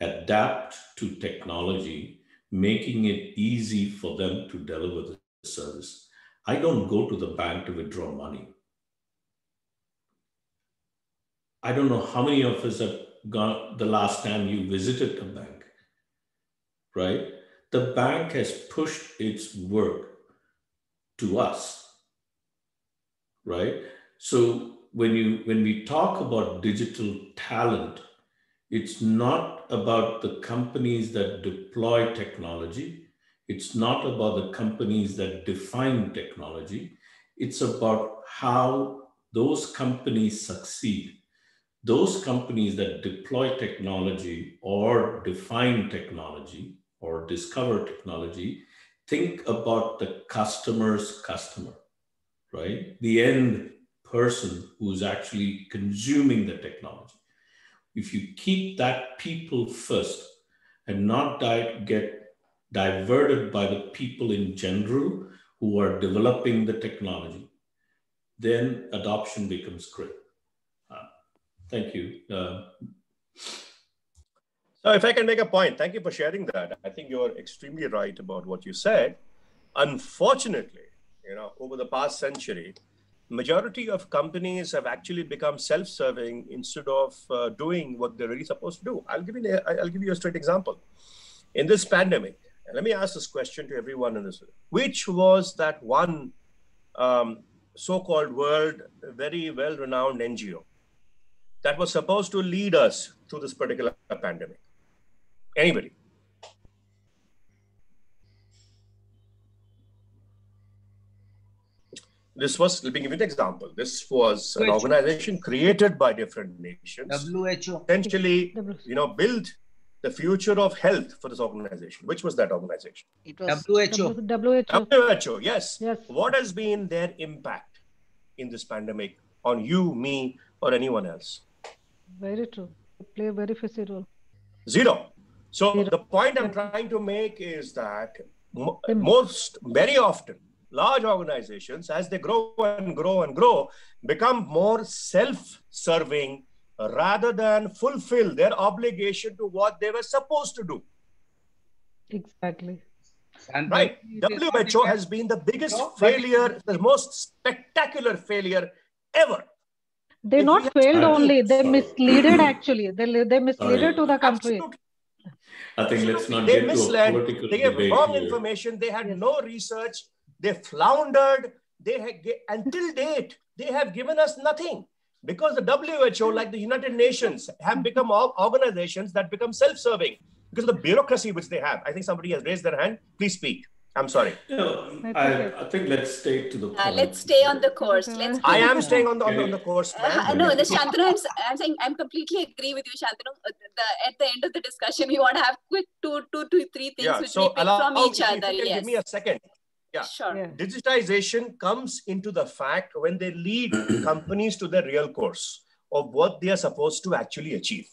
adapt to technology, making it easy for them to deliver the service. I don't go to the bank to withdraw money. I don't know how many of us have gone the last time you visited a bank, right? The bank has pushed its work to us, right? So when you when we talk about digital talent, it's not about the companies that deploy technology. It's not about the companies that define technology. It's about how those companies succeed those companies that deploy technology or define technology or discover technology think about the customer's customer, right? The end person who's actually consuming the technology. If you keep that people first and not di- get diverted by the people in general who are developing the technology, then adoption becomes great. Thank you. Uh, so if I can make a point, thank you for sharing that. I think you're extremely right about what you said. Unfortunately, you know, over the past century, majority of companies have actually become self-serving instead of uh, doing what they're really supposed to do. I'll give you I'll give you a straight example. In this pandemic, let me ask this question to everyone in this: room. Which was that one um, so-called world, very well-renowned NGO that was supposed to lead us through this particular pandemic? Anybody? This was, let me give you an example. This was an organization created by different nations. WHO. Essentially, you know, build the future of health for this organization. Which was that organization? It was WHO. WHO. WHO, yes. Yes. What has been their impact in this pandemic on you, me, or anyone else? Very true. They play a very fishy role. Zero. So the point I'm trying to make is that most, very often, large organizations, as they grow and grow and grow, become more self-serving rather than fulfill their obligation to what they were supposed to do. Exactly. And Right? the- WHO has been the biggest No, failure, the most spectacular failure ever. They If not failed only, they Sorry. misleaded actually. They, they misleaded Sorry. to the country. Absolutely. I think let's not they get to a misled, they gave wrong here. information, they had no research, they floundered, they had, until date, they have given us nothing. Because the WHO, like the United Nations, have become organizations that become self-serving because of the bureaucracy which they have. I think somebody has raised their hand. Please speak. I'm sorry. You know, I. I think let's stay to the point. Uh, let's stay on the course. Let's. I am staying on the, on the, on the course. Uh, no, the Shantanu, I'm, s- I'm saying I'm completely agree with you, Shantanu. Uh, The, at the end of the discussion, we want to have quick two, two, two, three things Yeah, which so we pick allow, from if each you other. can Yes, give me a second. yeah. sure. Yeah. digitization comes into the fact when they lead *clears throat* companies to the real course of what they are supposed to actually achieve.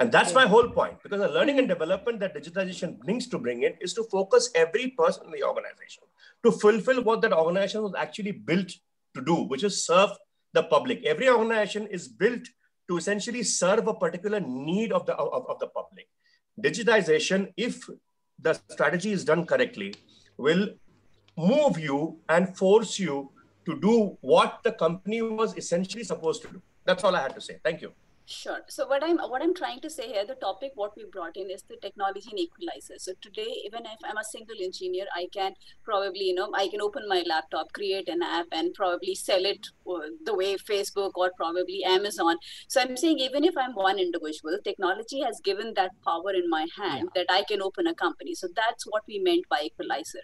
And that's my whole point because the learning and mm-hmm. development that digitization brings to bring in is to focus every person in the organization to fulfill what that organization was actually built to do, which is serve the public. Every organization is built to essentially serve a particular need of the, of, of the public. Digitization, if the strategy is done correctly, will move you and force you to do what the company was essentially supposed to do. That's all I had to say. Thank you. Sure. So what I'm what I'm trying to say here, the topic what we brought in is the technology and equalizer. So today, even if I'm a single engineer, I can probably you know I can open my laptop, create an app, and probably sell it uh, the way Facebook or probably Amazon. So I'm saying even if I'm one individual, technology has given that power in my hand yeah. that I can open a company. So that's what we meant by equalizer,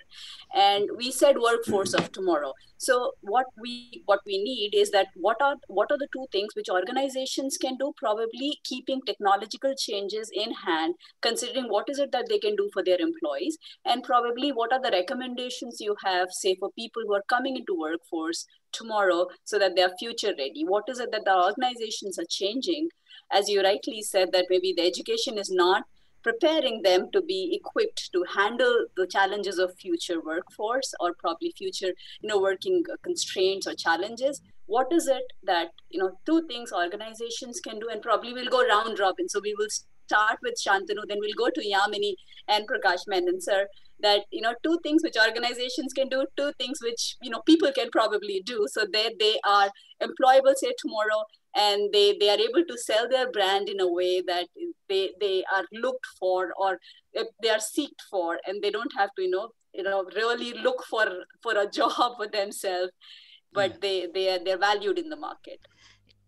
and we said workforce of tomorrow. So what we what we need is that what are what are the two things which organizations can do probably keeping technological changes in hand, considering what is it that they can do for their employees, and probably what are the recommendations you have, say, for people who are coming into workforce tomorrow so that they are future ready? What is it that the organizations are changing? As you rightly said, that maybe the education is not preparing them to be equipped to handle the challenges of future workforce or probably future you know working constraints or challenges what is it that you know two things organizations can do and probably we'll go round robin. So we will start with shantanu then we'll go to yamini and prakash menon sir that you know two things which organizations can do two things which you know people can probably do. So that they are employable say tomorrow and they they are able to sell their brand in a way that they they are looked for or they are seeked for and they don't have to you know you know really look for for a *laughs* job for themselves but yeah. they they are they're valued in the market.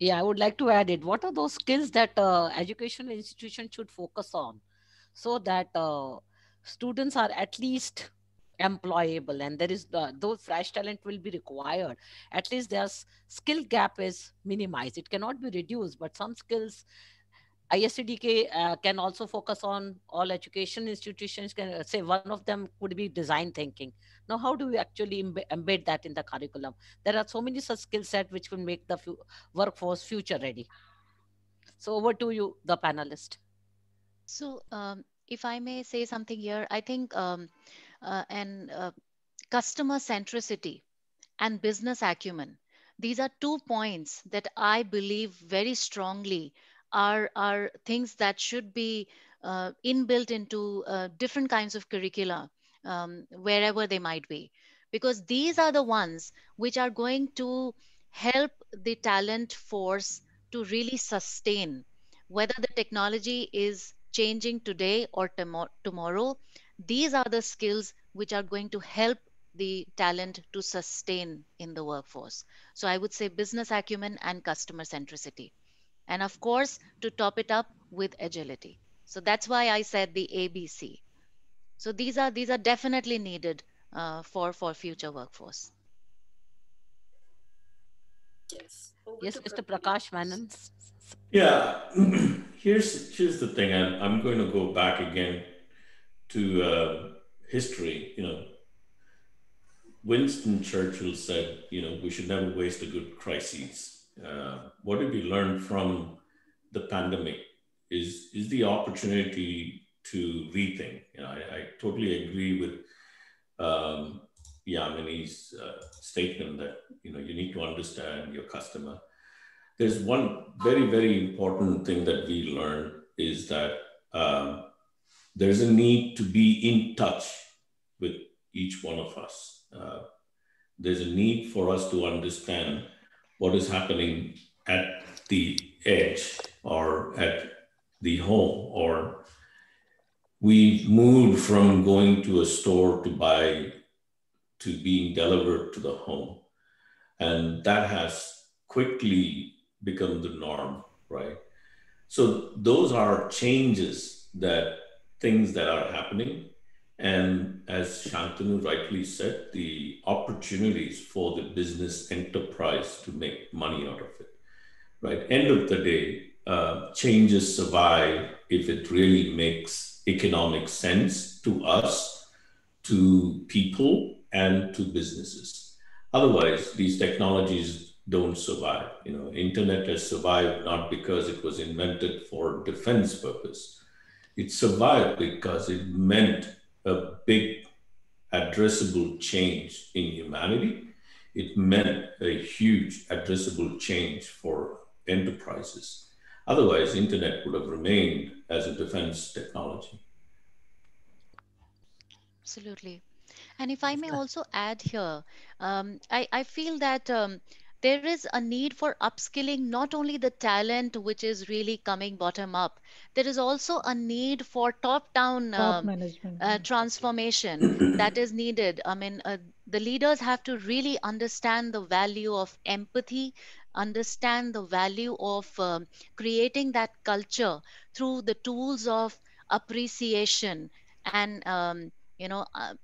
Yeah i would like to add it. What are those skills that uh, educational institutions should focus on so that uh, students are at least employable and there is those fresh talent will be required at least their skill gap is minimized. It cannot be reduced but some skills ISCDK uh, can also focus on all education institutions. Can uh, say one of them could be design thinking. Now, how do we actually embed that in the curriculum? There are so many such skill set which will make the workforce future ready. So over to you, the panelist. So um, if I may say something here, I think um, uh, and uh, customer centricity and business acumen. These are two points that I believe very strongly are, are things that should be uh, inbuilt into uh, different kinds of curricula um, wherever they might be. Because these are the ones which are going to help the talent force to really sustain whether the technology is changing today or tom- tomorrow. These are the skills which are going to help the talent to sustain in the workforce. So i would say business acumen and customer centricity and of course to top it up with agility. So that's why i said the abc so these are these are definitely needed uh, for for future workforce. Yes. Yes mr prakash menon. Yeah. *clears throat* Here's here's the thing. I'm, I'm going to go back again to uh, history you know. Winston churchill said you know we should never waste a good crisis uh, what did we learn from the pandemic is, is the opportunity to rethink. You know, I, I totally agree with um, Yamini's uh, statement that you know you need to understand your customer. There's one very very important thing that we learned is that um, there's a need to be in touch with each one of us. Uh, there's a need for us to understand what is happening at the edge or at the home or we've moved from going to a store to buy to being delivered to the home. And that has quickly become the norm right? So those are changes that things that are happening and as Shantanu rightly said, the opportunities for the business enterprise to make money out of it. Right. End of the day, uh, changes survive if it really makes economic sense to us, to people, and to businesses. Otherwise, these technologies don't survive. You know, internet has survived not because it was invented for defense purpose. It survived because it meant a big addressable change in humanity. It meant a huge addressable change for enterprises. Otherwise, internet would have remained as a defense technology. Absolutely. And if I may also add here, um, I, I, feel that um, there is a need for upskilling not only the talent which is really coming bottom up there is also a need for top down top um, uh, transformation *clears throat* that is needed. I mean uh, the leaders have to really understand the value of empathy understand the value of um, creating that culture through the tools of appreciation and um, you know uh,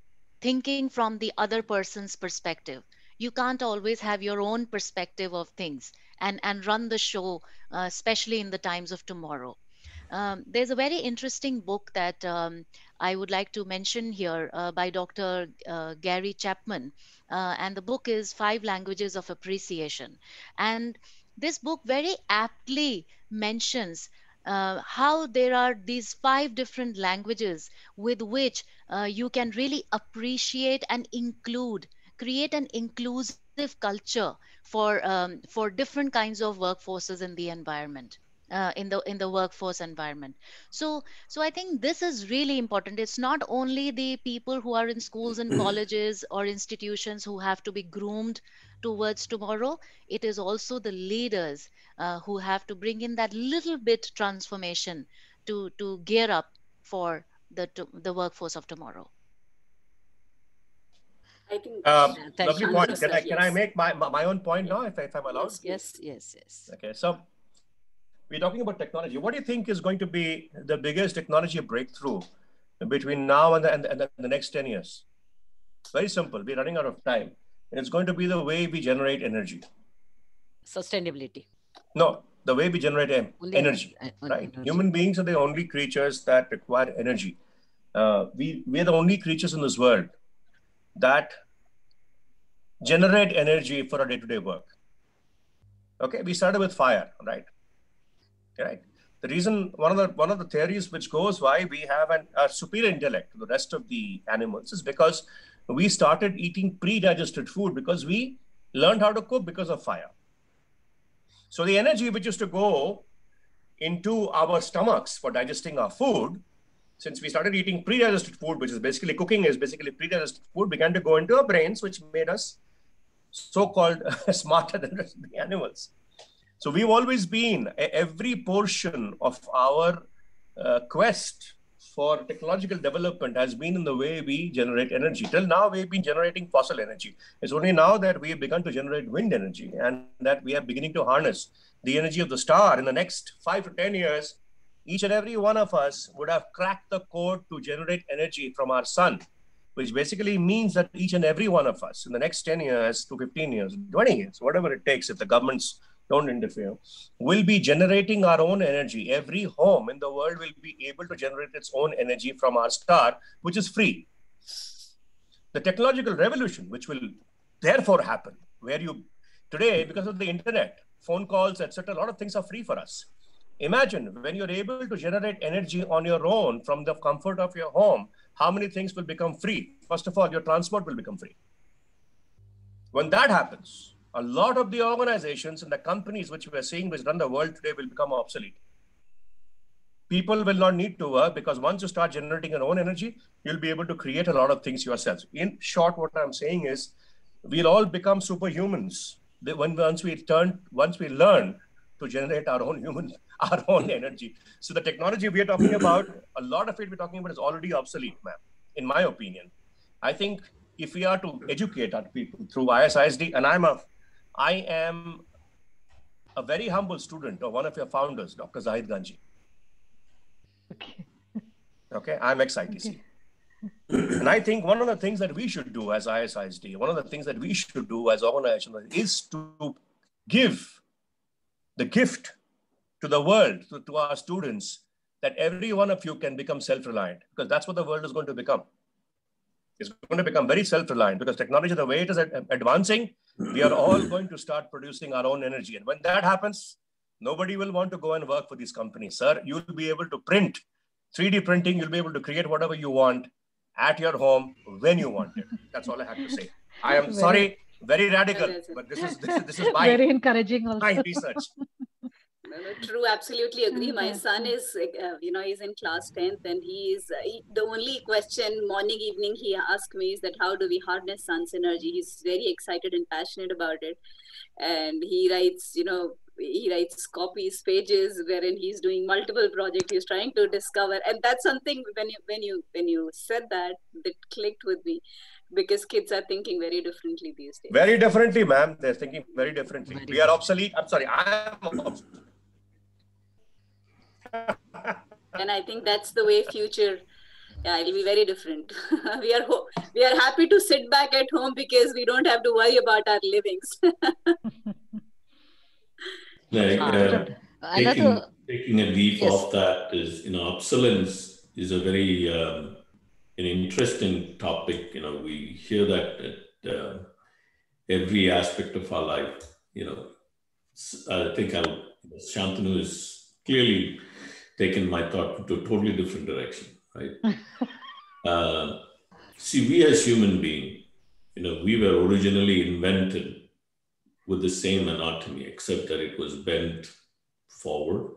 thinking from the other person's perspective you can't always have your own perspective of things and and run the show uh, especially in the times of tomorrow um, there's a very interesting book that um, I would like to mention here uh, by Dr. Uh, Gary Chapman. Uh, and the book is Five Languages of Appreciation. And this book very aptly mentions uh, how there are these five different languages with which uh, you can really appreciate and include create an inclusive culture for um, for different kinds of workforces in the environment uh, in the in the workforce environment. So so i think this is really important. It's not only the people who are in schools and *clears throat* colleges or institutions who have to be groomed towards tomorrow. It is also the leaders uh, who have to bring in that little bit transformation to to gear up for the to, the workforce of tomorrow I think um, lovely point. Can I, can I make my, my own point now, if, if I'm allowed? Yes, yes, yes. Okay, so we're talking about technology. What do you think is going to be the biggest technology breakthrough between now and the, and the, and the next 10 years? Very simple. We're running out of time. And it's going to be the way we generate energy. Sustainability. No, the way we generate only energy, uh, right? Energy. Human beings are the only creatures that require energy. Uh, we, we're the only creatures in this world that generate energy for our day-to-day work. Okay, we started with fire, right? right? The reason, one of the one of the theories which goes why we have an, a superior intellect to the rest of the animals is because we started eating pre-digested food because we learned how to cook because of fire. So the energy which used to go into our stomachs for digesting our food, since we started eating pre-digested food, which is basically cooking is basically pre-digested food, began to go into our brains, which made us so-called *laughs* smarter than the animals. So we've always been, every portion of our uh, quest for technological development has been in the way we generate energy. Till now, we've been generating fossil energy. It's only now that we have begun to generate wind energy and that we are beginning to harness the energy of the star. In the next five to 10 years, each and every one of us would have cracked the code to generate energy from our sun, which basically means that each and every one of us in the next 10 years to 15 years, 20 years, whatever it takes, if the governments don't interfere, will be generating our own energy. Every home in the world will be able to generate its own energy from our star, which is free. The technological revolution, which will therefore happen, where you today, because of the internet, phone calls, etc., a lot of things are free for us. Imagine when you're able to generate energy on your own from the comfort of your home, how many things will become free? First of all, your transport will become free. When that happens, a lot of the organizations and the companies which we are seeing which run the world today will become obsolete. People will not need to work because once you start generating your own energy, you'll be able to create a lot of things yourselves. In short, what I'm saying is we'll all become superhumans when once we turn, once we learn to generate our own *laughs* human, *laughs* our own energy. So the technology we are talking *coughs* about, a lot of it we're talking about is already obsolete, ma'am, in my opinion. I think if we are to educate our people through ISTD, and I'm a I am a very humble student of one of your founders, Dr. Zahid Ganji. Okay. *laughs* Okay, I'm XITC. Okay. and I think one of the things that we should do as ISTD, one of the things that we should do as organization is to give the gift to the world, to, to our students, that every one of you can become self-reliant, because that's what the world is going to become. It's going to become very self-reliant because technology, the way it is advancing, we are all going to start producing our own energy. And when that happens, nobody will want to go and work for these companies. Sir, you'll be able to print 3D printing, you'll be able to create whatever you want at your home when you want it. That's all I have to say. I am very, sorry, very radical, but this is this is, this is *laughs* my very encouraging also. my research. No, no, true. Absolutely agree. My son is, uh, you know, he's in class 10th and he is, uh, he, the only question morning, evening he asks me is that how do we harness sun's energy? He's very excited and passionate about it. And he writes, you know, he writes copies, pages wherein he's doing multiple projects. He's trying to discover. And that's something when you, when you, when you said that, that clicked with me because kids are thinking very differently these days. Very differently, ma'am. They're thinking very differently. Very we are obsolete. I'm sorry. I am obsolete. And I think that's the way future. Yeah, it'll be very different. *laughs* we are we are happy to sit back at home because we don't have to worry about our livings. *laughs* like, uh, taking, taking a leaf yes. off that is, you know, obsolescence is a very um, an interesting topic. You know, we hear that at uh, every aspect of our life. You know, I think I'll, Shantanu is clearly taken my thought to a totally different direction, right? *laughs* uh, see, we as human beings, you know, we were originally invented with the same anatomy, except that it was bent forward.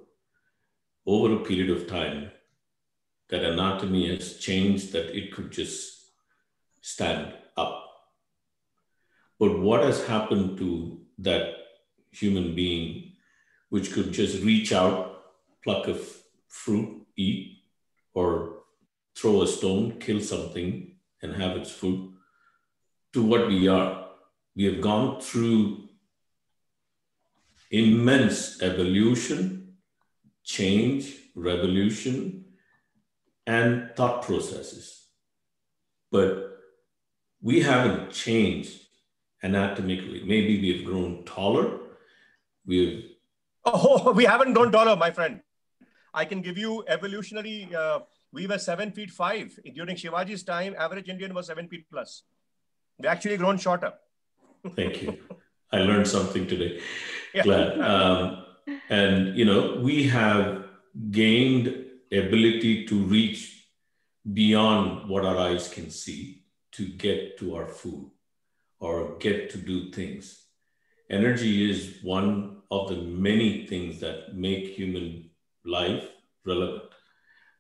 Over a period of time, that anatomy has changed that it could just stand up. But what has happened to that human being, which could just reach out, pluck a fruit, eat, or throw a stone, kill something, and have its food, to what we are? We have gone through immense evolution, change, revolution, and thought processes. But we haven't changed anatomically. Maybe we've grown taller. We've oh, *laughs* we haven't grown taller, my friend. I can give you evolutionary. Uh, we were seven feet five during Shivaji's time. Average Indian was seven feet plus. We actually grown shorter. Thank you. I learned something today. Yeah. Glad. Um, and you know, we have gained ability to reach beyond what our eyes can see to get to our food or get to do things. Energy is one of the many things that make human life relevant.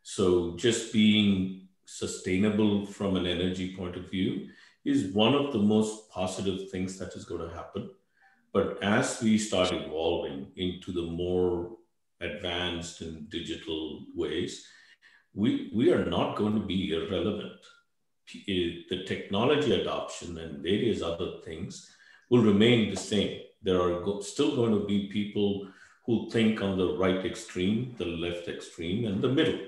So, just being sustainable from an energy point of view is one of the most positive things that is going to happen. But as we start evolving into the more advanced and digital ways, we, we are not going to be irrelevant. Eh, the technology adoption and various other things will remain the same. There are still going to be people who think on the right extreme, the left extreme, and the middle.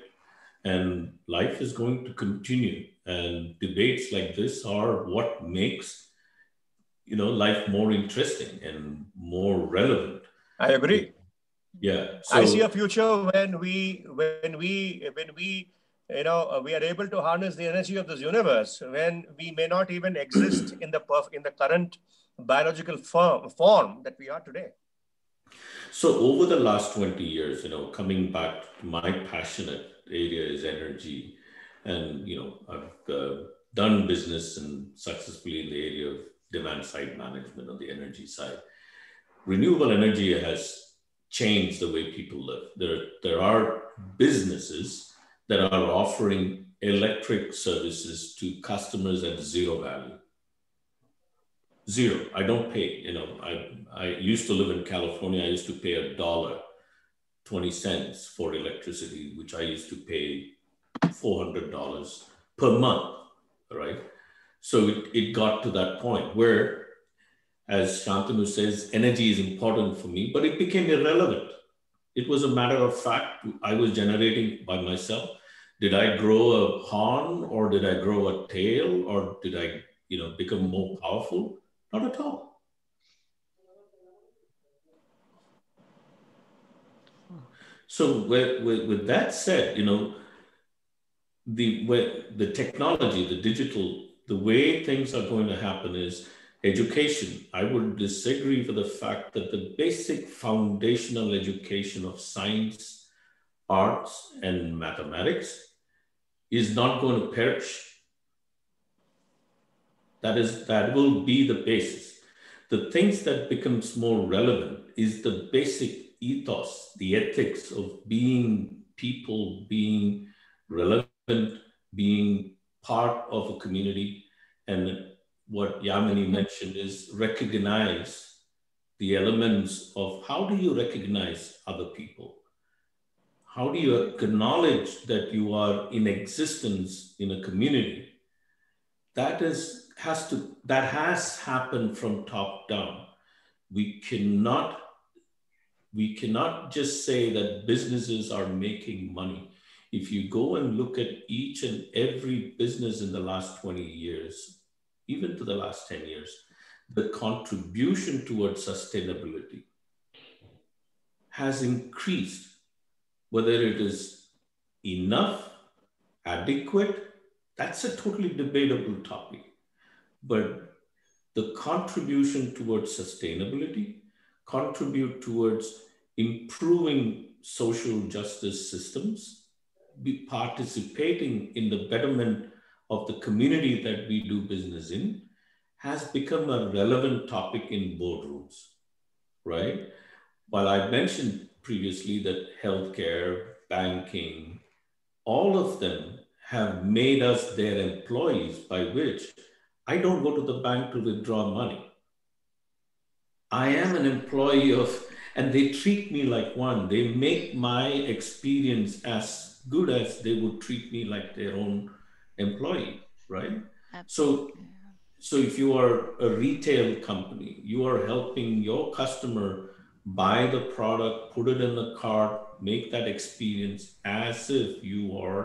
And life is going to continue. And debates like this are what makes you know life more interesting and more relevant. I agree yeah so, i see a future when we when we when we you know uh, we are able to harness the energy of this universe when we may not even exist in the perf- in the current biological form form that we are today so over the last 20 years you know coming back my passionate area is energy and you know i've uh, done business and successfully in the area of demand side management on the energy side renewable energy has changed the way people live. There, there are businesses that are offering electric services to customers at zero value. Zero. I don't pay. You know, I, I used to live in California. I used to pay a dollar, 20 cents for electricity, which I used to pay $400 per month. Right. So it, it got to that point where as Shantanu says, energy is important for me, but it became irrelevant. It was a matter of fact. I was generating by myself. Did I grow a horn or did I grow a tail or did I, you know, become more powerful? Not at all. So with, with, with that said, you know, the, the technology, the digital, the way things are going to happen is Education, I would disagree for the fact that the basic foundational education of science, arts, and mathematics is not going to perish. That is, that will be the basis. The things that becomes more relevant is the basic ethos, the ethics of being people, being relevant, being part of a community. And what Yamini mentioned is recognize the elements of how do you recognize other people? How do you acknowledge that you are in existence in a community? That is has to that has happened from top down. We cannot we cannot just say that businesses are making money. If you go and look at each and every business in the last 20 years, even to the last 10 years, the contribution towards sustainability has increased, whether it is enough, adequate, that's a totally debatable topic. But the contribution towards sustainability, contribute towards improving social justice systems, be participating in the betterment of the community that we do business in, has become a relevant topic in boardrooms, right? While I mentioned previously that healthcare, banking, all of them have made us their employees by which I don't go to the bank to withdraw money. I am an employee of, and they treat me like one. They make my experience as good as they would treat me like their own employee, right? Absolutely. So so if you are a retail company, you are helping your customer buy the product, put it in the cart, make that experience as if you are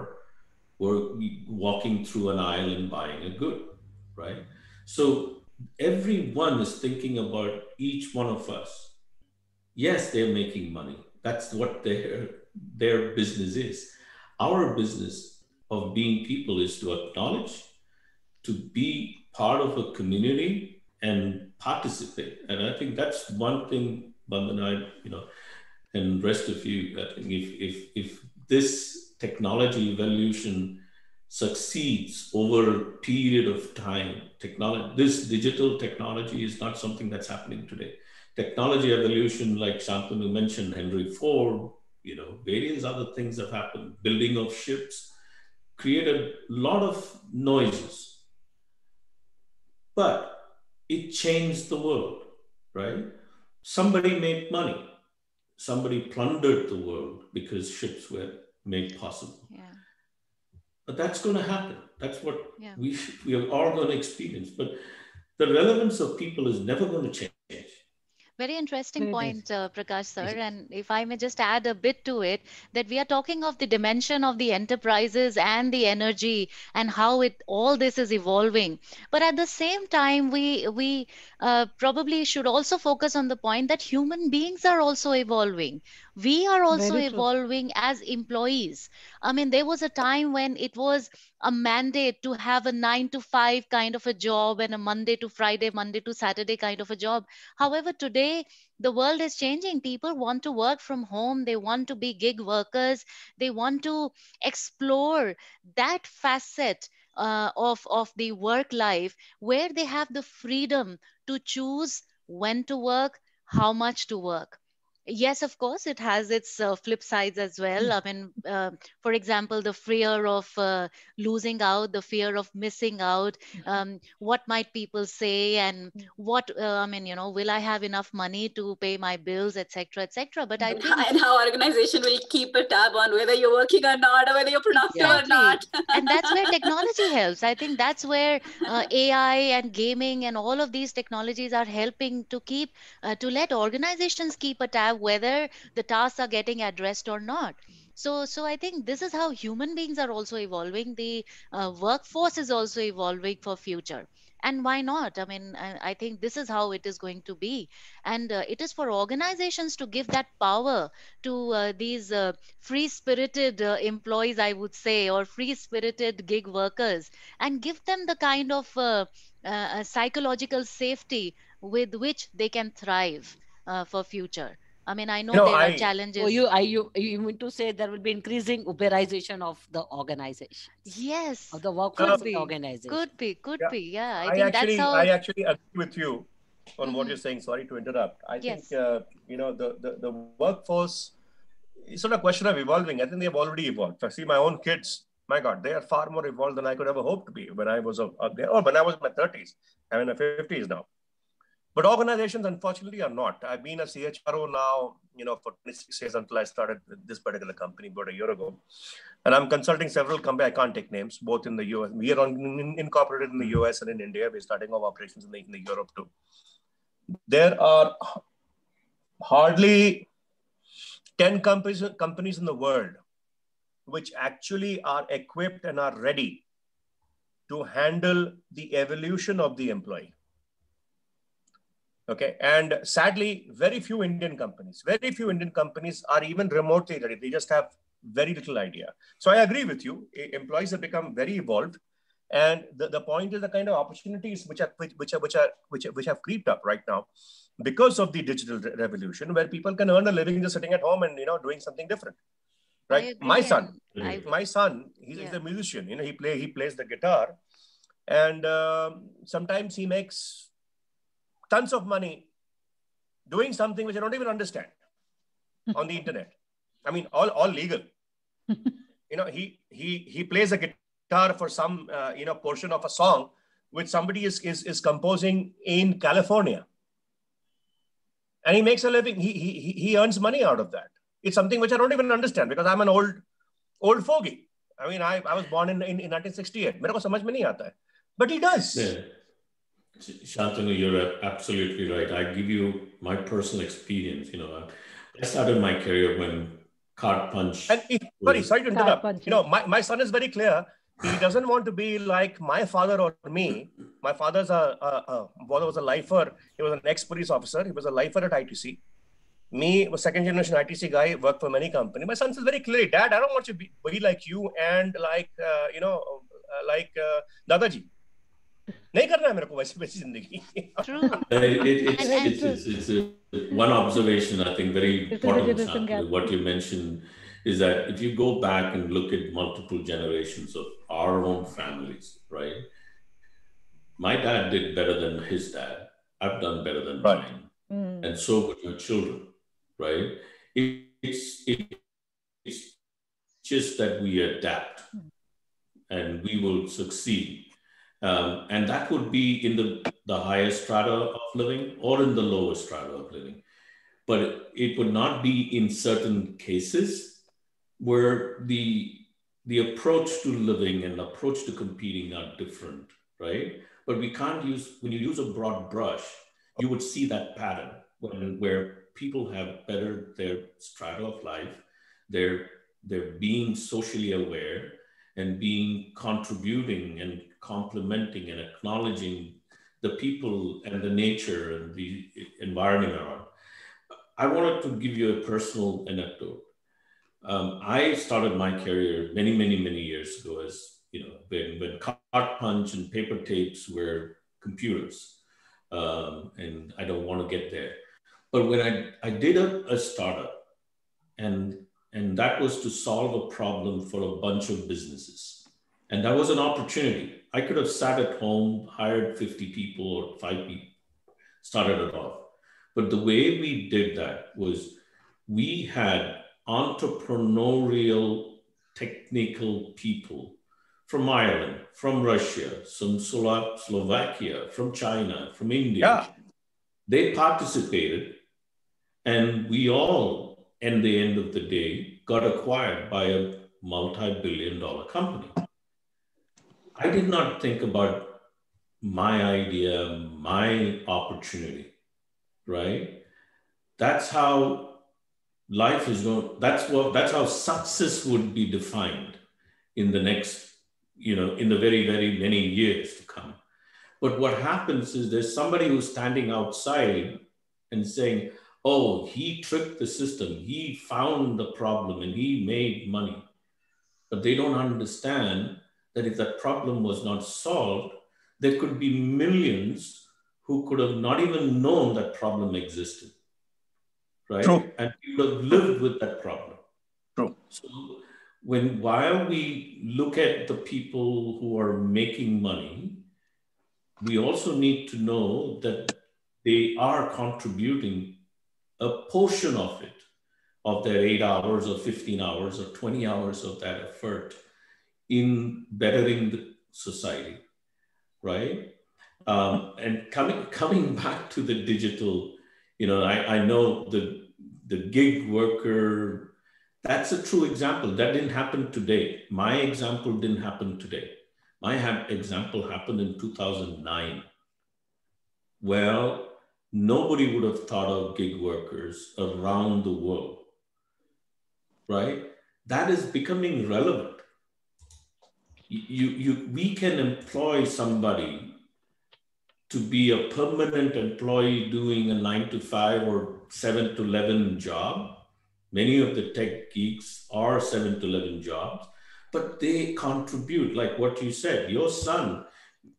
were walking through an aisle and buying a good, right? So everyone is thinking about each one of us. Yes, they're making money. That's what their their business is. Our business of being people is to acknowledge, to be part of a community and participate. And I think that's one thing, Vandana, you know, and rest of you, I think if, if, if this technology evolution succeeds over a period of time, technology, this digital technology is not something that's happening today. Technology evolution, like Shantanu mentioned, Henry Ford, you know, various other things have happened, building of ships, created a lot of noises but it changed the world, right? Somebody made money. Somebody plundered the world because ships were made possible. Yeah. But that's going to happen. That's what yeah. we, we are all going to experience. But the relevance of people is never going to change. Very interesting point, uh, Prakash sir. And if I may just add a bit to it, that we are talking of the dimension of the enterprises and the energy and how it all this is evolving. But at the same time, we we uh, probably should also focus on the point that human beings are also evolving we are also evolving as employees. I mean there was a time when it was a mandate to have a 9 to 5 kind of a job and a monday to friday monday to saturday kind of a job. However today the world is changing. People want to work from home. They want to be gig workers. They want to explore that facet uh, of of the work life where they have the freedom to choose when to work how much to work yes of course it has its uh, flip sides as well i mean uh, for example the fear of uh, losing out the fear of missing out mm-hmm. um, what might people say and mm. what uh, i mean you know will i have enough money to pay my bills etc etc but i *laughs* think and how organization will keep a tab on whether you're working or not or whether you're productive exactly. or not and that's where *laughs* technology helps i think that's where uh, ai and gaming and all of these technologies are helping to keep uh, to let organizations keep a tab whether the tasks are getting addressed or not. So so i think this is how human beings are also evolving. The uh, workforce is also evolving for future. And why not? I mean i, I think this is how it is going to be. And uh, it is for organizations to give that power to uh, these uh, free spirited uh, employees i would say or free spirited gig workers and give them the kind of uh, uh, psychological safety with which they can thrive for future I mean, I know there I, are challenges. So you, are you, you mean to say there will be increasing Uberization of the organization? Yes. Of the workforce of the organization. Could be, could yeah. be. Yeah, I, I think actually, that's how. I actually agree with you. on mm-hmm. what you're saying. Sorry to interrupt. I yes. think uh, you know the, the the workforce. It's not a question of evolving. I think they've already evolved. I see my own kids. My God, they are far more evolved than I could ever hope to be when I was up there, or when I was in my 30s. I'm in my 50s now. But organizations, unfortunately, are not. I've been a CHRO now, you know, for 26 years until I started this particular company about a year ago. And I'm consulting several companies, I can't take names, both in the US. We are on, in, incorporated in the mm-hmm. US and in India. We're starting our operations in the, in the Europe too. There are hardly 10 companies, companies in the world which actually are equipped and are ready to handle the evolution of the employee Okay. And sadly, very few Indian companies, very few Indian companies are even remotely ready. They just have very little idea. So I agree with you. Employees have become very evolved. And the, the point is the kind of opportunities which are which, which are which are which, which have creeped up right now because of the digital revolution where people can earn a living just sitting at home and you know doing something different right my son I, my son he's, yeah. he's, a musician you know he play he plays the guitar and um, sometimes he makes tons of money doing something which I don't even understand *laughs* on the internet. I mean, all, all legal. *laughs* you know, he, he, he plays a guitar for some, uh, you know, portion of a song which somebody is, is, is composing in California. And he makes a living. He, he, he earns money out of that. It's something which I don't even understand because I'm an old, old fogey. I mean, I, I was born in, in, in 1968. But he does. Yeah. Shantanu, you're absolutely right. I give you my personal experience. You know, I started my career when card punch. And if, sorry, sorry to interrupt. You know, my, my son is very clear. He doesn't want to be like my father or me. My father's a, a, a father was a lifer. He was an ex-police officer. He was a lifer at ITC. Me, was second generation ITC guy, worked for many companies. My son says very clearly, Dad, I don't want to be, be like you and like uh, you know, uh, like uh, Dadaji. नहीं करना है मेरे को वैसी वैसी जिंदगी it's, a, one observation I think very important what you mentioned is that if you go back and look at multiple generations of our own families right my dad did better than his dad I've done better than right. mine mm. and so would your children right it, it's it, it's just that we adapt mm. and we will succeed um, and that would be in the, the highest strata of living or in the lowest strata of living. But it would not be in certain cases where the, the approach to living and approach to competing are different, right? But we can't use, when you use a broad brush, you would see that pattern when, where people have better their strata of life, they're, they're being socially aware and being contributing and complementing and acknowledging the people and the nature and the environment around. I wanted to give you a personal anecdote. Um, I started my career many, many, many years ago as, you know, when, when card punch and paper tapes were computers. Um, and I don't want to get there. But when I, I did a, a startup, and, and that was to solve a problem for a bunch of businesses. And that was an opportunity. I could have sat at home, hired 50 people or five people, started it off. But the way we did that was we had entrepreneurial, technical people from Ireland, from Russia, from Slovakia, from China, from India. Yeah. They participated, and we all, in the end of the day, got acquired by a multi billion dollar company. I did not think about my idea, my opportunity, right? That's how life is going. That's what. That's how success would be defined in the next, you know, in the very, very many years to come. But what happens is there's somebody who's standing outside and saying, "Oh, he tricked the system. He found the problem and he made money," but they don't understand that if that problem was not solved, there could be millions who could have not even known that problem existed. Right? True. And you would have lived with that problem. True. So when while we look at the people who are making money, we also need to know that they are contributing a portion of it, of their eight hours or 15 hours or 20 hours of that effort in bettering the society, right? Um, and coming coming back to the digital, you know, I, I know the the gig worker, that's a true example. That didn't happen today. My example didn't happen today. My ha- example happened in 2009. Well, nobody would have thought of gig workers around the world, right? That is becoming relevant. You, you, we can employ somebody to be a permanent employee doing a nine to five or seven to 11 job. Many of the tech geeks are seven to 11 jobs, but they contribute, like what you said, your son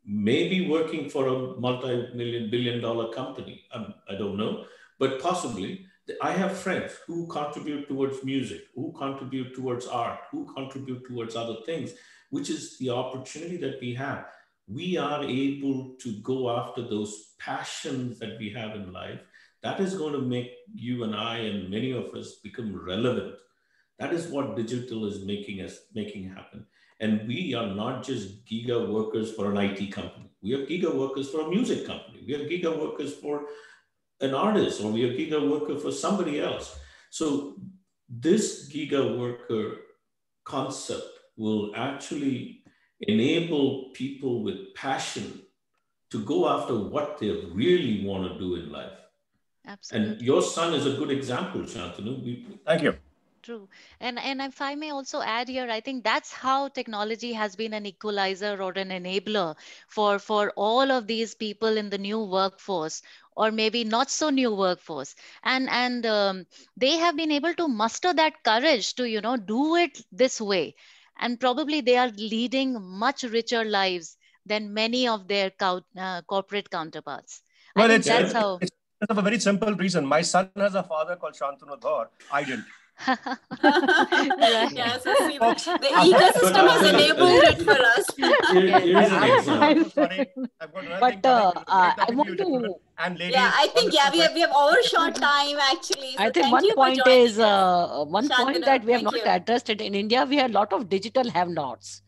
may be working for a multi-million billion dollar company. Um, I don't know, but possibly. I have friends who contribute towards music, who contribute towards art, who contribute towards other things, which is the opportunity that we have. We are able to go after those passions that we have in life. That is going to make you and I and many of us become relevant. That is what digital is making us making happen. And we are not just giga workers for an IT company. We are giga workers for a music company. We are giga workers for an artist, or we are giga worker for somebody else. So this giga worker concept will actually enable people with passion to go after what they really want to do in life. Absolutely. And your son is a good example, Shantanu. Thank you true. And and if i may also add here i think that's how technology has been an equalizer or an enabler for for all of these people in the new workforce or maybe not so new workforce. And and um, they have been able to muster that courage to you know do it this way. And probably they are leading much richer lives than many of their co- uh, corporate counterparts. Well, I think that's how it's, it's of a very simple reason. My son has a father called Shantanu Dhar. I didn't right. yeah, so see, the ecosystem has enabled it for us. *laughs* But uh, I want to. And ladies, yeah, I think yeah, we have we have overshot time actually. So I think one point is uh, one Shantanu, point that we have not you. addressed it in India. We have a lot of digital have-nots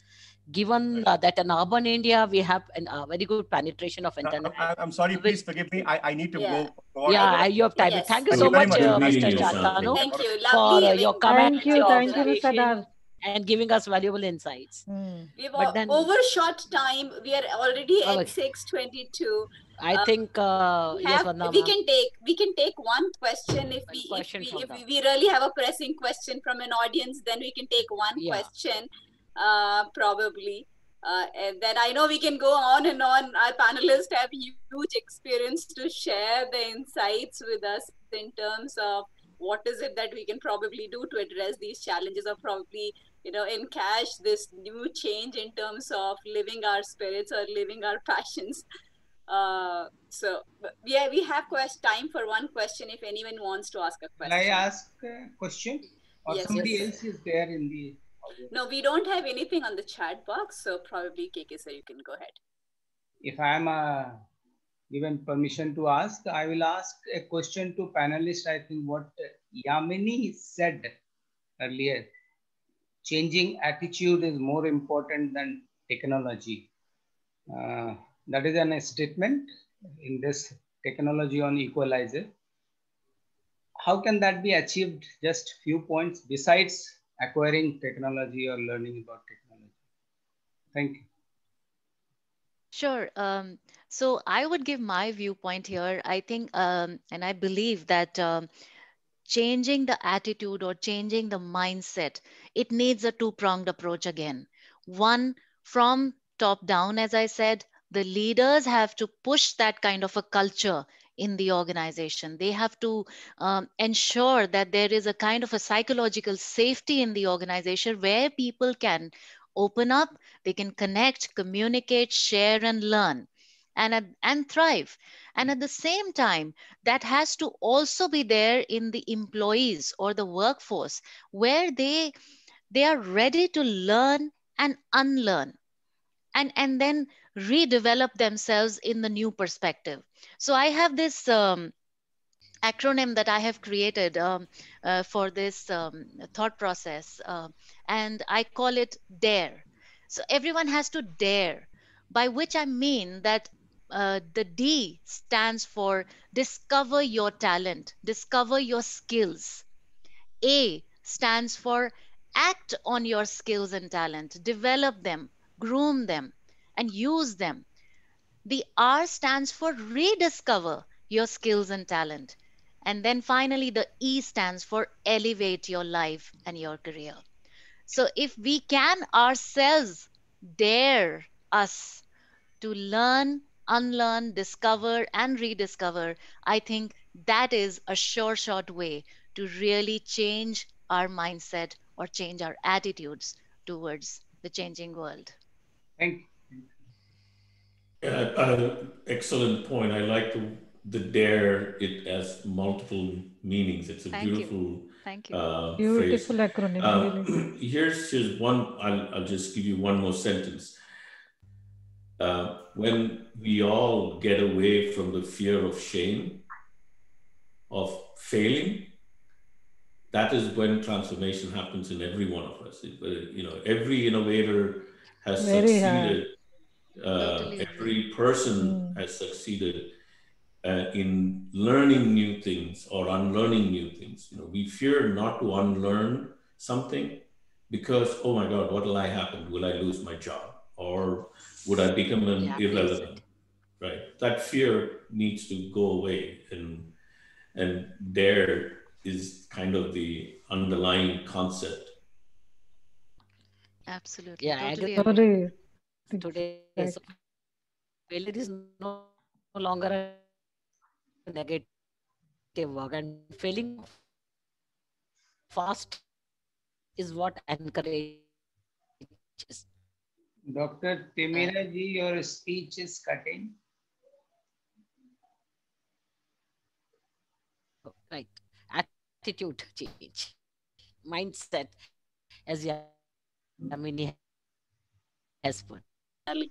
given uh, that in urban India we have a uh, very good penetration of internet. I, am sorry, please forgive me. I, I need to yeah. go. Yeah, you have time. Yes. Thank you thank so you much, uh, Mr. Shantanu, thank you. for uh, your comment. Thank you, thank you, Mr. And giving us valuable insights. Mm. We've then, overshot time. We are already at okay. six twenty-two. I uh, think uh, we, have, yes, we can take we can take one question if we if, we, if we really have a pressing question from an audience, then we can take one yeah. question uh, probably. Uh, and then I know we can go on and on. Our panelists have huge experience to share the insights with us in terms of what is it that we can probably do to address these challenges or probably you know encash this new change in terms of living our spirits or living our *laughs* passions uh, so yeah we have quest- time for one question if anyone wants to ask a question Can i ask a question or yes, somebody yes. else is there in the no, we don't have anything on the chat box, so probably KK sir, you can go ahead. If I am uh, given permission to ask, I will ask a question to panelists. I think what Yamini said earlier, changing attitude is more important than technology. Uh, that is an statement in this technology on equalizer. How can that be achieved? Just few points besides acquiring technology or learning about technology? Thank you. Sure. Um, so I would give my viewpoint here. I think, um, and I believe that um, changing the attitude or changing the mindset, it needs a two pronged approach again. One, from top down, as I said, the leaders have to push that kind of a culture in the organization. They have to um, ensure that there is a kind of a psychological safety in the organization where people can open up, they can connect, communicate, share, and learn. And, and thrive. And at the same time, that has to also be there in the employees or the workforce where they, they are ready to learn and unlearn and, and then redevelop themselves in the new perspective. So I have this um, acronym that I have created um, uh, for this um, thought process, uh, and I call it DARE. So everyone has to dare, by which I mean that uh, the D stands for discover your talent, discover your skills. A stands for act on your skills and talent, develop them, groom them, and use them. The R stands for rediscover your skills and talent. And then finally, the E stands for elevate your life and your career. So if we can ourselves dare us to learn, unlearn, discover, and rediscover, I think that is a sure shot way to really change our mindset or change our attitudes towards the changing world. Thank you. Yeah, uh, excellent point. I like the, the dare. It has multiple meanings. It's a Thank beautiful, you. Thank you. uh, Beautiful phrase. acronym, Um, really. *clears throat* here's just one. I'll, I'll just give you one more sentence. Uh, when we all get away from the fear of shame, of failing, that is when transformation happens in every one of us. It- uh, you know, every innovator has Very succeeded. Uh, every person Mm. has succeeded uh, in learning new things or unlearning new things. You know, we fear not to unlearn something because, oh my God, what will I happen? Will I lose my job? Or would I become an Yeah, irrelevant? Right. That fear needs to go away. And and dare is kind of the underlying concept. Absolutely. Yeah, I totally agree. agree. Today Right. so failure is no, no longer a negative work and failing fast is what encourages Dr. Timira ji, your speech is cutting. right attitude change mindset as Yamini has put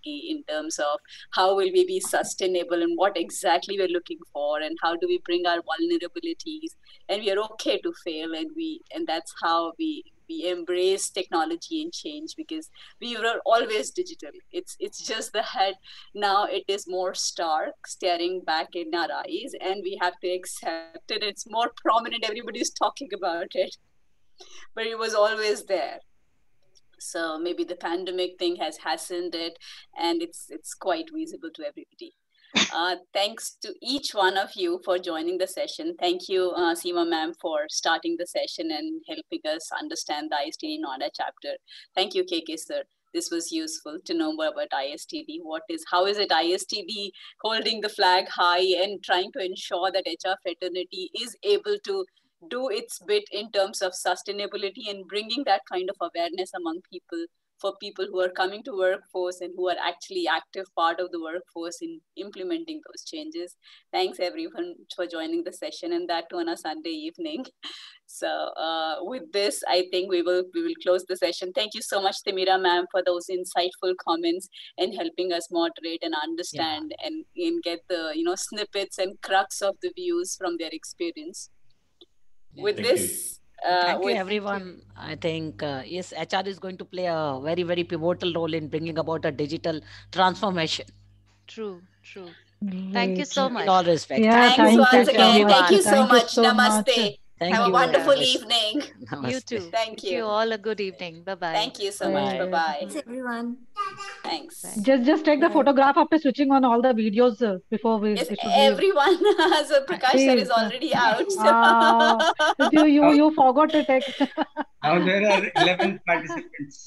in terms of how will we be sustainable and what exactly we're looking for and how do we bring our vulnerabilities. And we are okay to fail and we and that's how we we embrace technology and change because we were always digital. It's it's just the head. Now it is more stark staring back in our eyes and we have to accept it. It's more prominent. Everybody's talking about it. But it was always there so maybe the pandemic thing has hastened it and it's it's quite visible to everybody. *laughs* Uh, thanks to each one of you for joining the session. Thank you uh, seema ma'am for starting the session and helping us understand the istd noida chapter. Thank you kk sir. This was useful to know more about istd what is how is it istd holding the flag high and trying to ensure that hr fraternity is able to do its bit in terms of sustainability and bringing that kind of awareness among people for people who are coming to workforce and who are actually active part of the workforce in implementing those changes. Thanks everyone for joining the session and that too on a sunday evening. *laughs* So uh, with this i think we will we will close the session. Thank you so much timira ma'am for those insightful comments and helping us moderate and understand yeah. and, and get the you know snippets and crux of the views from their experience with Thank this uh, thank with, you everyone. I think uh, yes hr is going to play a very very pivotal role in bringing about a digital transformation. True true. Thank you so much. in all respect. Yeah, thanks thank once you again. so thank you so thank much. you so namaste. much. Thank have you. a wonderful Namaste. evening Namaste. you too thank you you all a good evening bye bye thank you so much bye bye Thanks, everyone. thanks just just take the photograph after switching on all the videos uh, before we, yes we should leave. everyone *laughs* so prakash sir is Please. already out so Ah, you you you forgot to take Now there are 11 participants.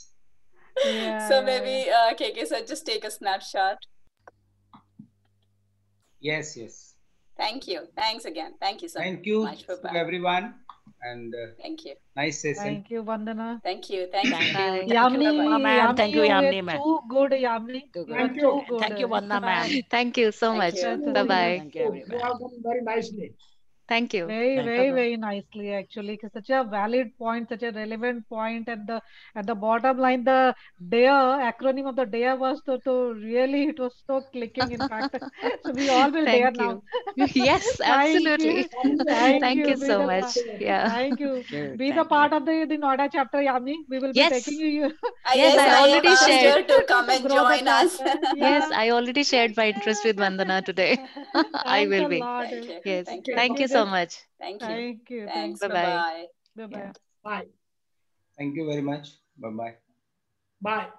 yeah, so maybe uh, kk sir just take a snapshot Yes, yes. Thank you thanks again thank you so Thank you much for to everyone and uh, thank you nice session. thank you vandana thank you thank you Thank you. Yamini, you, Vanna ma'am. Thank you, you Yamini ma'am. too good, Yamini. Too good. Thank you. Thank you, Vanna ma'am. thank you so Thank much you. bye bye Thank you, You have done very nicely. Thank you. Very, Thank very, you. very nicely actually. 'cause Such a valid point, such a relevant point, and the at the bottom line, the DARE acronym of the DARE was to, to really it was so clicking. In fact, *laughs* so we all will dare Thank now. you. Yes, *laughs* Thank you. absolutely. *laughs* Thank Thank you. you so much. pa- Yeah. Thank you. Good, Be the thank part of the the Noida chapter, Yami. We will be Yes. taking you. Yes, I have already shared. to come and join us. chapter. Yes, I already shared my interest with Vandana today. I will be. lot. Thank you. Yes. Thank you. Thank you Okay, so *laughs* much. Thank you. Thank you. Thanks. Thanks. Bye-bye. Bye-bye. Bye bye. Bye. Thank you very much. Bye bye. Bye.